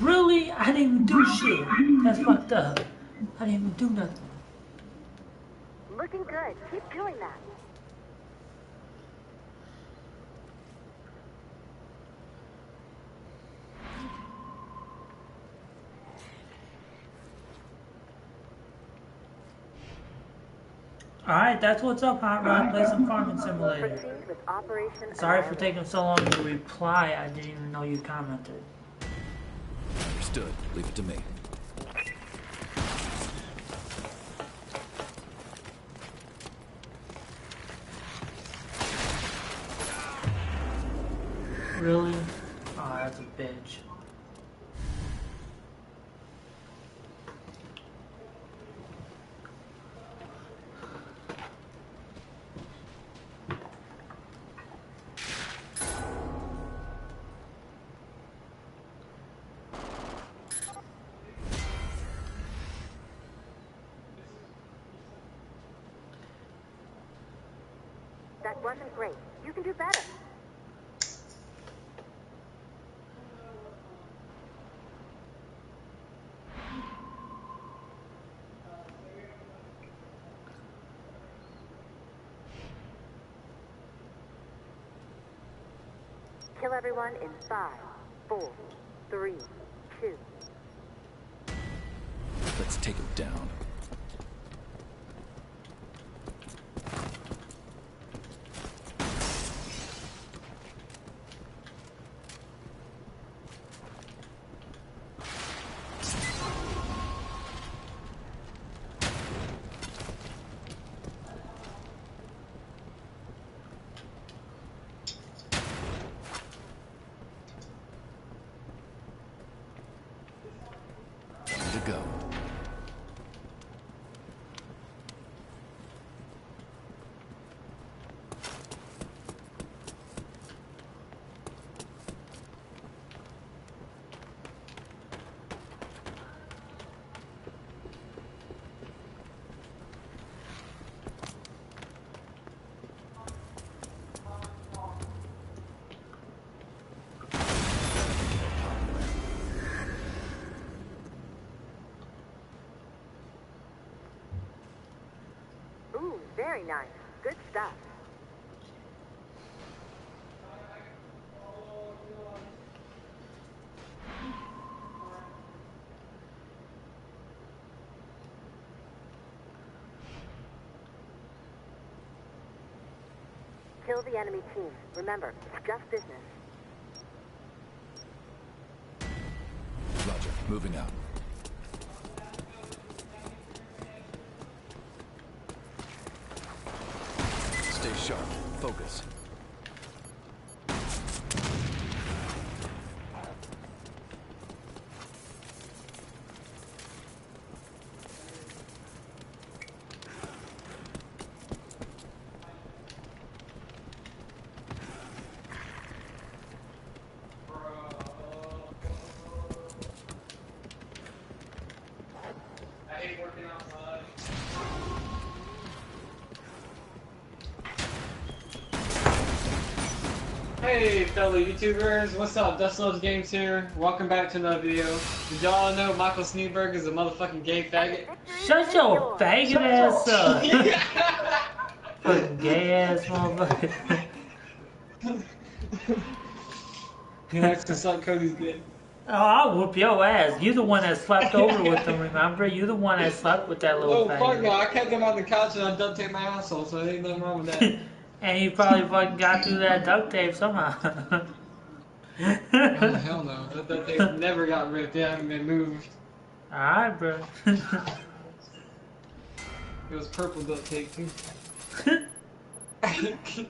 Really? I didn't even do shit. That's fucked up. I didn't even do nothing. Looking good. Keep doing that. Alright, that's what's up, Hot Rod. Play some Farming Simulator. Proceed with Operation Sorry for taking so long to reply. I didn't even know you commented. Understood. Leave it to me. Really? Oh, that's a bitch. That wasn't great. You can do better. Kill everyone in five, four, three, two. Let's take him down. Ooh, very nice. Good stuff. Kill the enemy team. Remember, it's just business. Roger. Moving out. Hey fellow YouTubers, what's up? Dust Loves Games here. Welcome back to another video. Did y'all know Michael Schneeberg is a motherfucking gay faggot? Shut your faggot ass up. Fucking gay ass motherfucker. he likes to suck Cody's dick. Oh, I'll whoop your ass. You the one that slept over with him, remember? You the one that slept with that little Oh fuck no, faggot. I kept him on the couch and I duct taped my asshole, so there ain't nothing wrong with that. and he probably fucking got through that duct tape somehow. oh hell no, that duct tape never got ripped, it hasn't been moved. Alright, bro. It was purple duct tape too.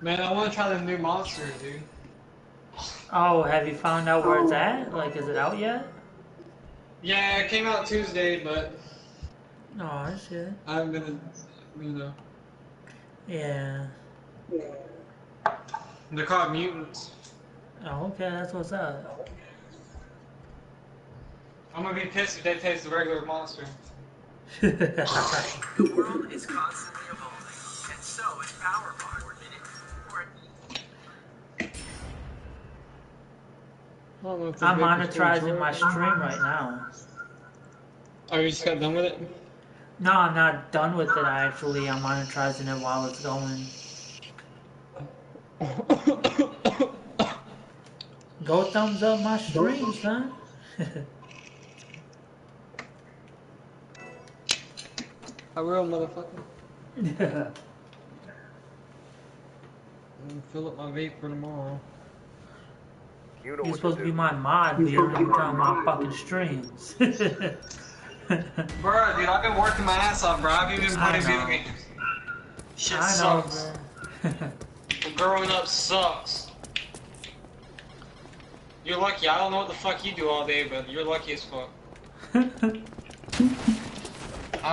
Man, I want to try the new monsters, dude. Oh, have you found out where it's oh. at? Like, is it out yet? Yeah, it came out Tuesday, but Oh, shit. I haven't been, you know. Yeah. They're called mutants. Oh, okay, that's what's up. I'm gonna be pissed if they taste the regular monster. The world is constantly evolving, Or I don't know if I'm monetizing my stream right now. Are you just got done with it? No, I'm not done with it actually. I'm monetizing it while it's going. Go thumbs up my stream, son. I will, motherfucker. I'm gonna fill up my vape for tomorrow. You know You're supposed to to be my mod, but you're talking about fucking streams. Bro, dude, I've been working my ass off, bro. I've even been I playing video know. games. Shit I know, sucks. bro. Growing up sucks. You're lucky. I don't know what the fuck you do all day, but you're lucky as fuck. I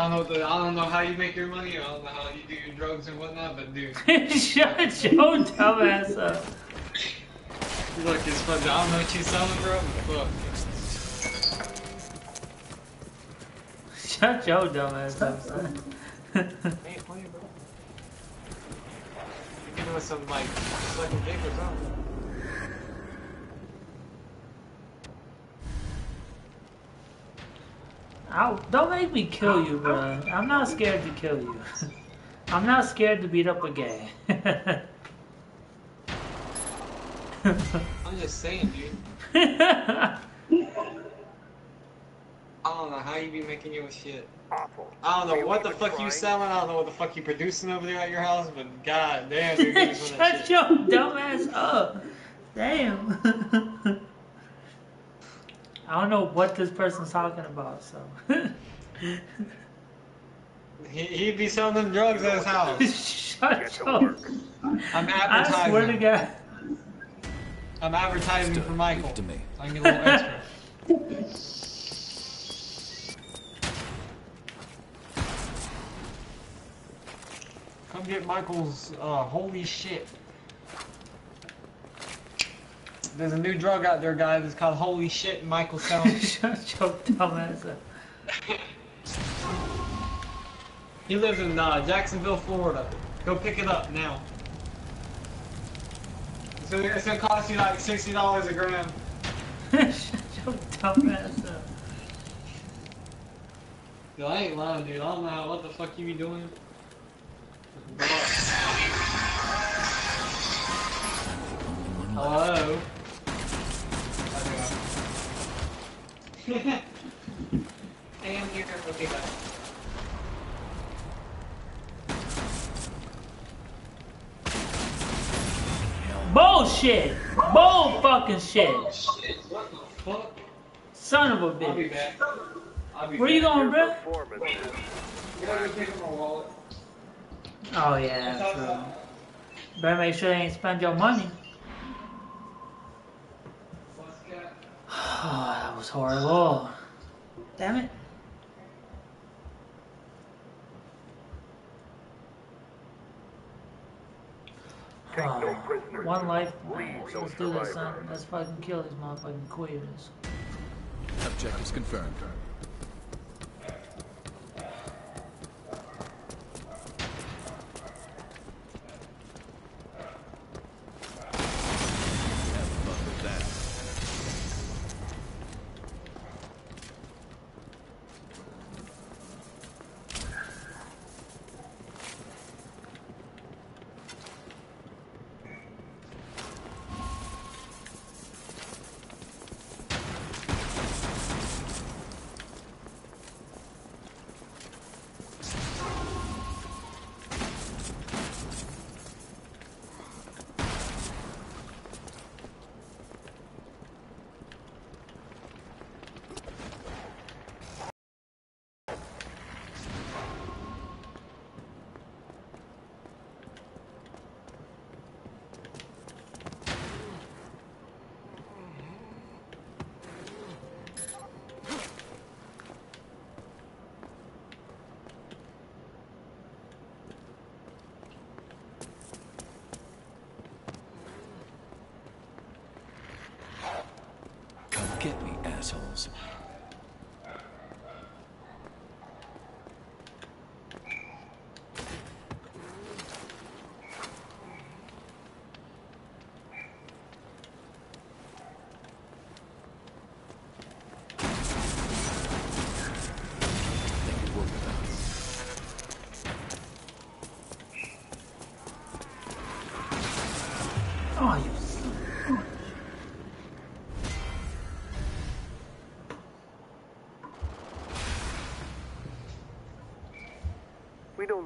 don't know. The, I don't know how you make your money. I don't know how you do your drugs and whatnot, but dude, Shut your dumb ass up. You're lucky as fuck. I don't know what you're selling, bro. Fuck. Shut your dumb ass up, son. Ain't playing, bro. You can do some like sucking dick or something. Ow, don't make me kill you, bro. I'm not scared to kill you. I'm not scared to beat up a gay. I'm just saying, dude. I don't know how you be making your shit. Awful. I don't know Are what the even fuck you selling. I don't know what the fuck you producing over there at your house, but god damn, dude, give me some of that Shut shit. your dumb ass up. Damn. I don't know what this person's talking about, so. He, he'd be selling them drugs at his house. Shut Get to your. work. I'm advertising. I swear to. God. I'm advertising Stood. for Leave Michael. it to me. So I can get a little extra. Come get Michael's uh, holy shit. There's a new drug out there, guys. It's called Holy Shit, and Michael's selling. it. Shut your dumb ass up. he lives in uh, Jacksonville, Florida. Go pick it up now. It's So it's gonna cost you like sixty dollars a gram. Shut your dumb ass up. Dude, I ain't lying, dude. I don't know how, what the fuck you be doing. Hello. Okay. Damn, you're okay, bye. Bullshit! Bull fucking shit! What the fuck? Son of a I'll be bitch. back. I'll be Where you back. going, bro? You gotta go pick up my wallet. Oh yeah, true. Better make sure they ain't spend your money. Oh, that was horrible. Damn it. Take no prisoners. one life. Leave Let's, do this, son. Let's fucking kill these motherfucking queers. Objectives confirmed.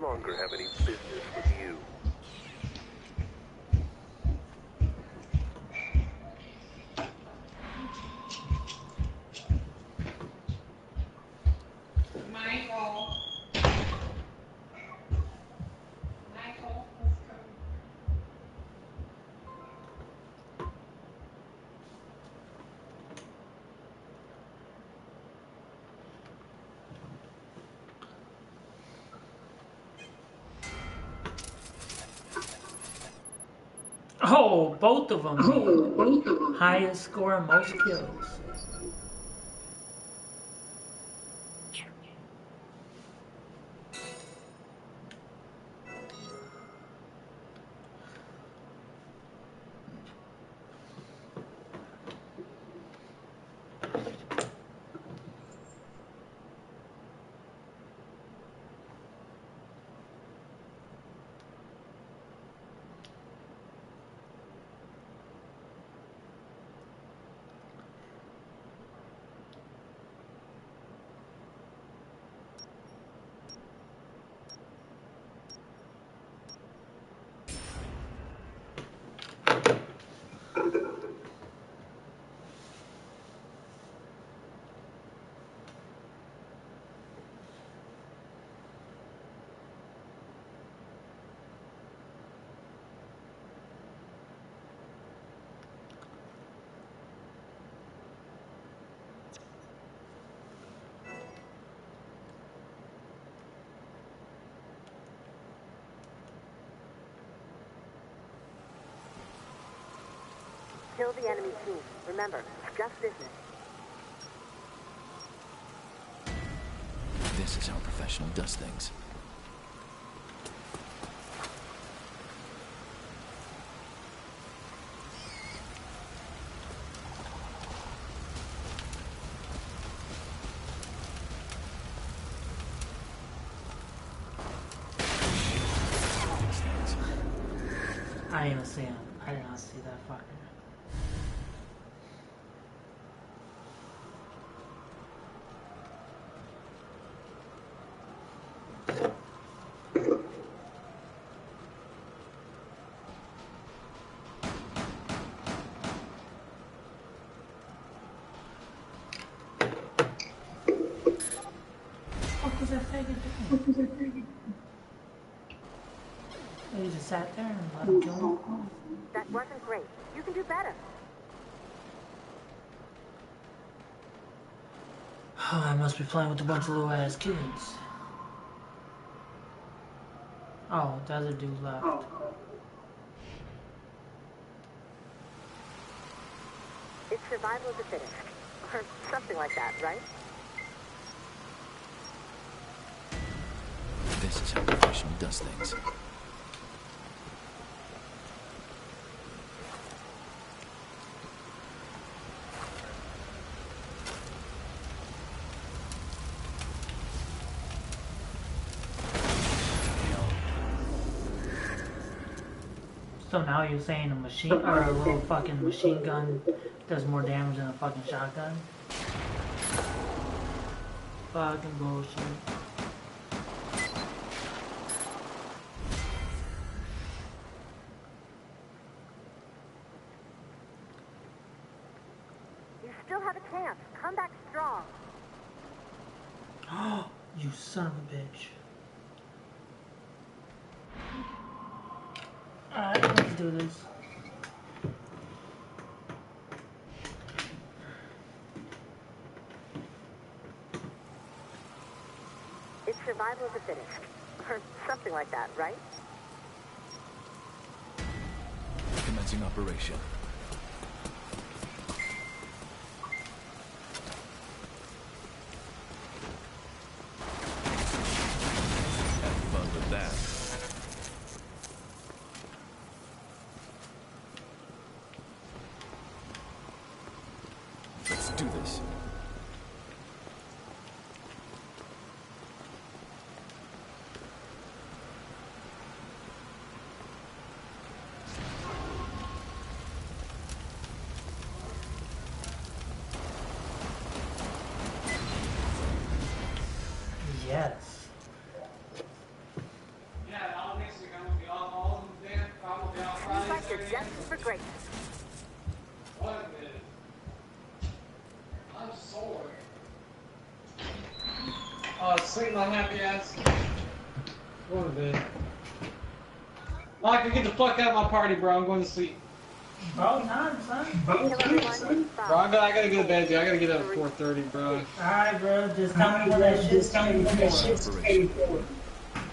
Longer have any business with you. Michael. Michael, Oh, both of them. Highest score, most kills. Remember, just business. This is how a professional does things. I didn't see him. I did not see that fucker. Faggot doing? He just sat there and let him kill him. That wasn't great. You can do better. Oh, I must be playing with a bunch of little ass kids. Oh, the other dude left. Oh. It's survival of the fittest. Or something like that, right? This is how a professional does things. So now you're saying a machine or a little fucking machine gun does more damage than a fucking shotgun? Fucking bullshit. You still have a chance. Come back strong. you son of a bitch. Alright, let's this. It's survival of the fittest. Or something like that, right? Commencing operation. Have fun with that. Let's do this. Yes. Yeah, all next week I'm gonna be off all of them there. Probably off Seems Friday. like you're Saturday. destined for greatness. What a minute. I'm sore. Oh, sleep my happy ass. Going to bed. Michael, get the fuck out of my party, bro. I'm going to sleep. Bro, time, son. Kill everyone. Bro, I gotta, I gotta go to bed, dude. I gotta get up at 4.30, bro. Alright, bro, just tell me when that shit's coming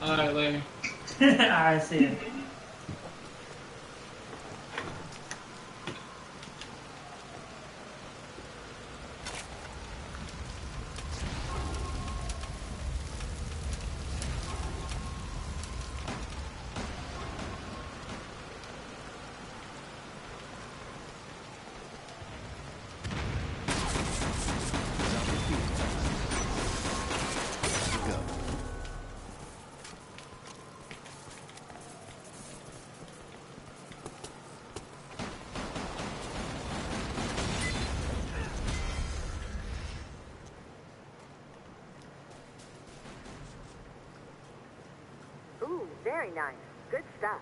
Alright, later. Alright, see ya. Without the field time. Go. Ooh, very nice. Good stuff.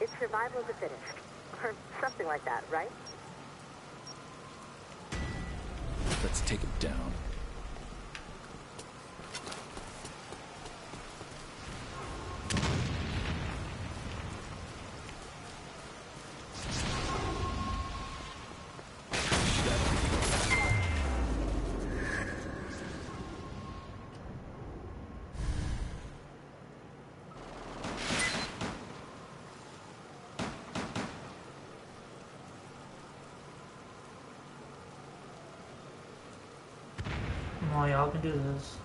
It's survival of the fittest. Or something like that, right? Y'all can do this.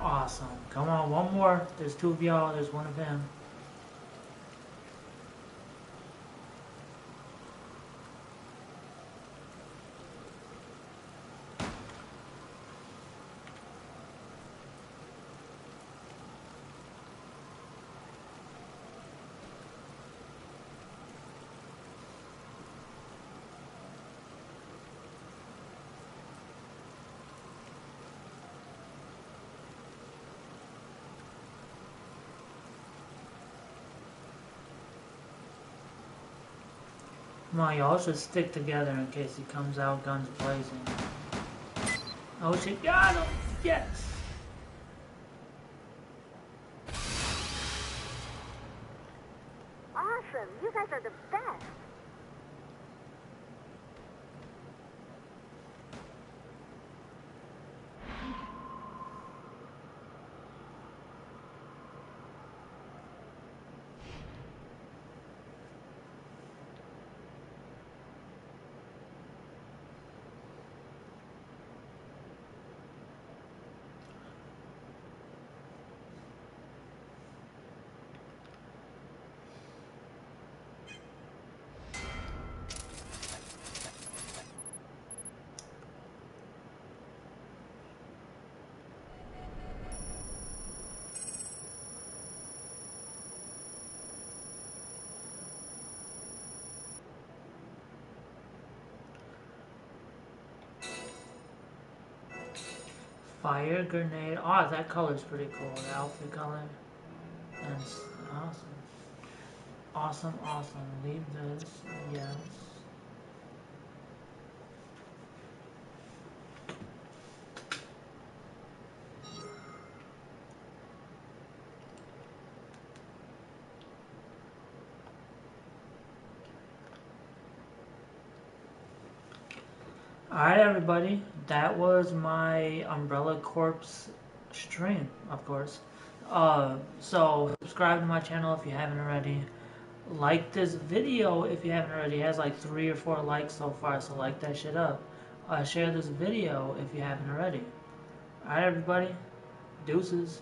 Awesome. Come on, one more. There's two of y'all. There's one of him. On, y'all should stick together in case he comes out guns blazing. Oh shit, got him! Yes! Awesome. You guys are the best. Fire grenade. Oh, that color's pretty cool. The outfit color. That's awesome. Awesome, awesome. Leave this. Yes. Alright, everybody. That was my Umbrella Corps stream, of course. Uh, so, subscribe to my channel if you haven't already. Like this video if you haven't already. It has like three or four likes so far, so like that shit up. Uh, share this video if you haven't already. Alright, everybody. Deuces.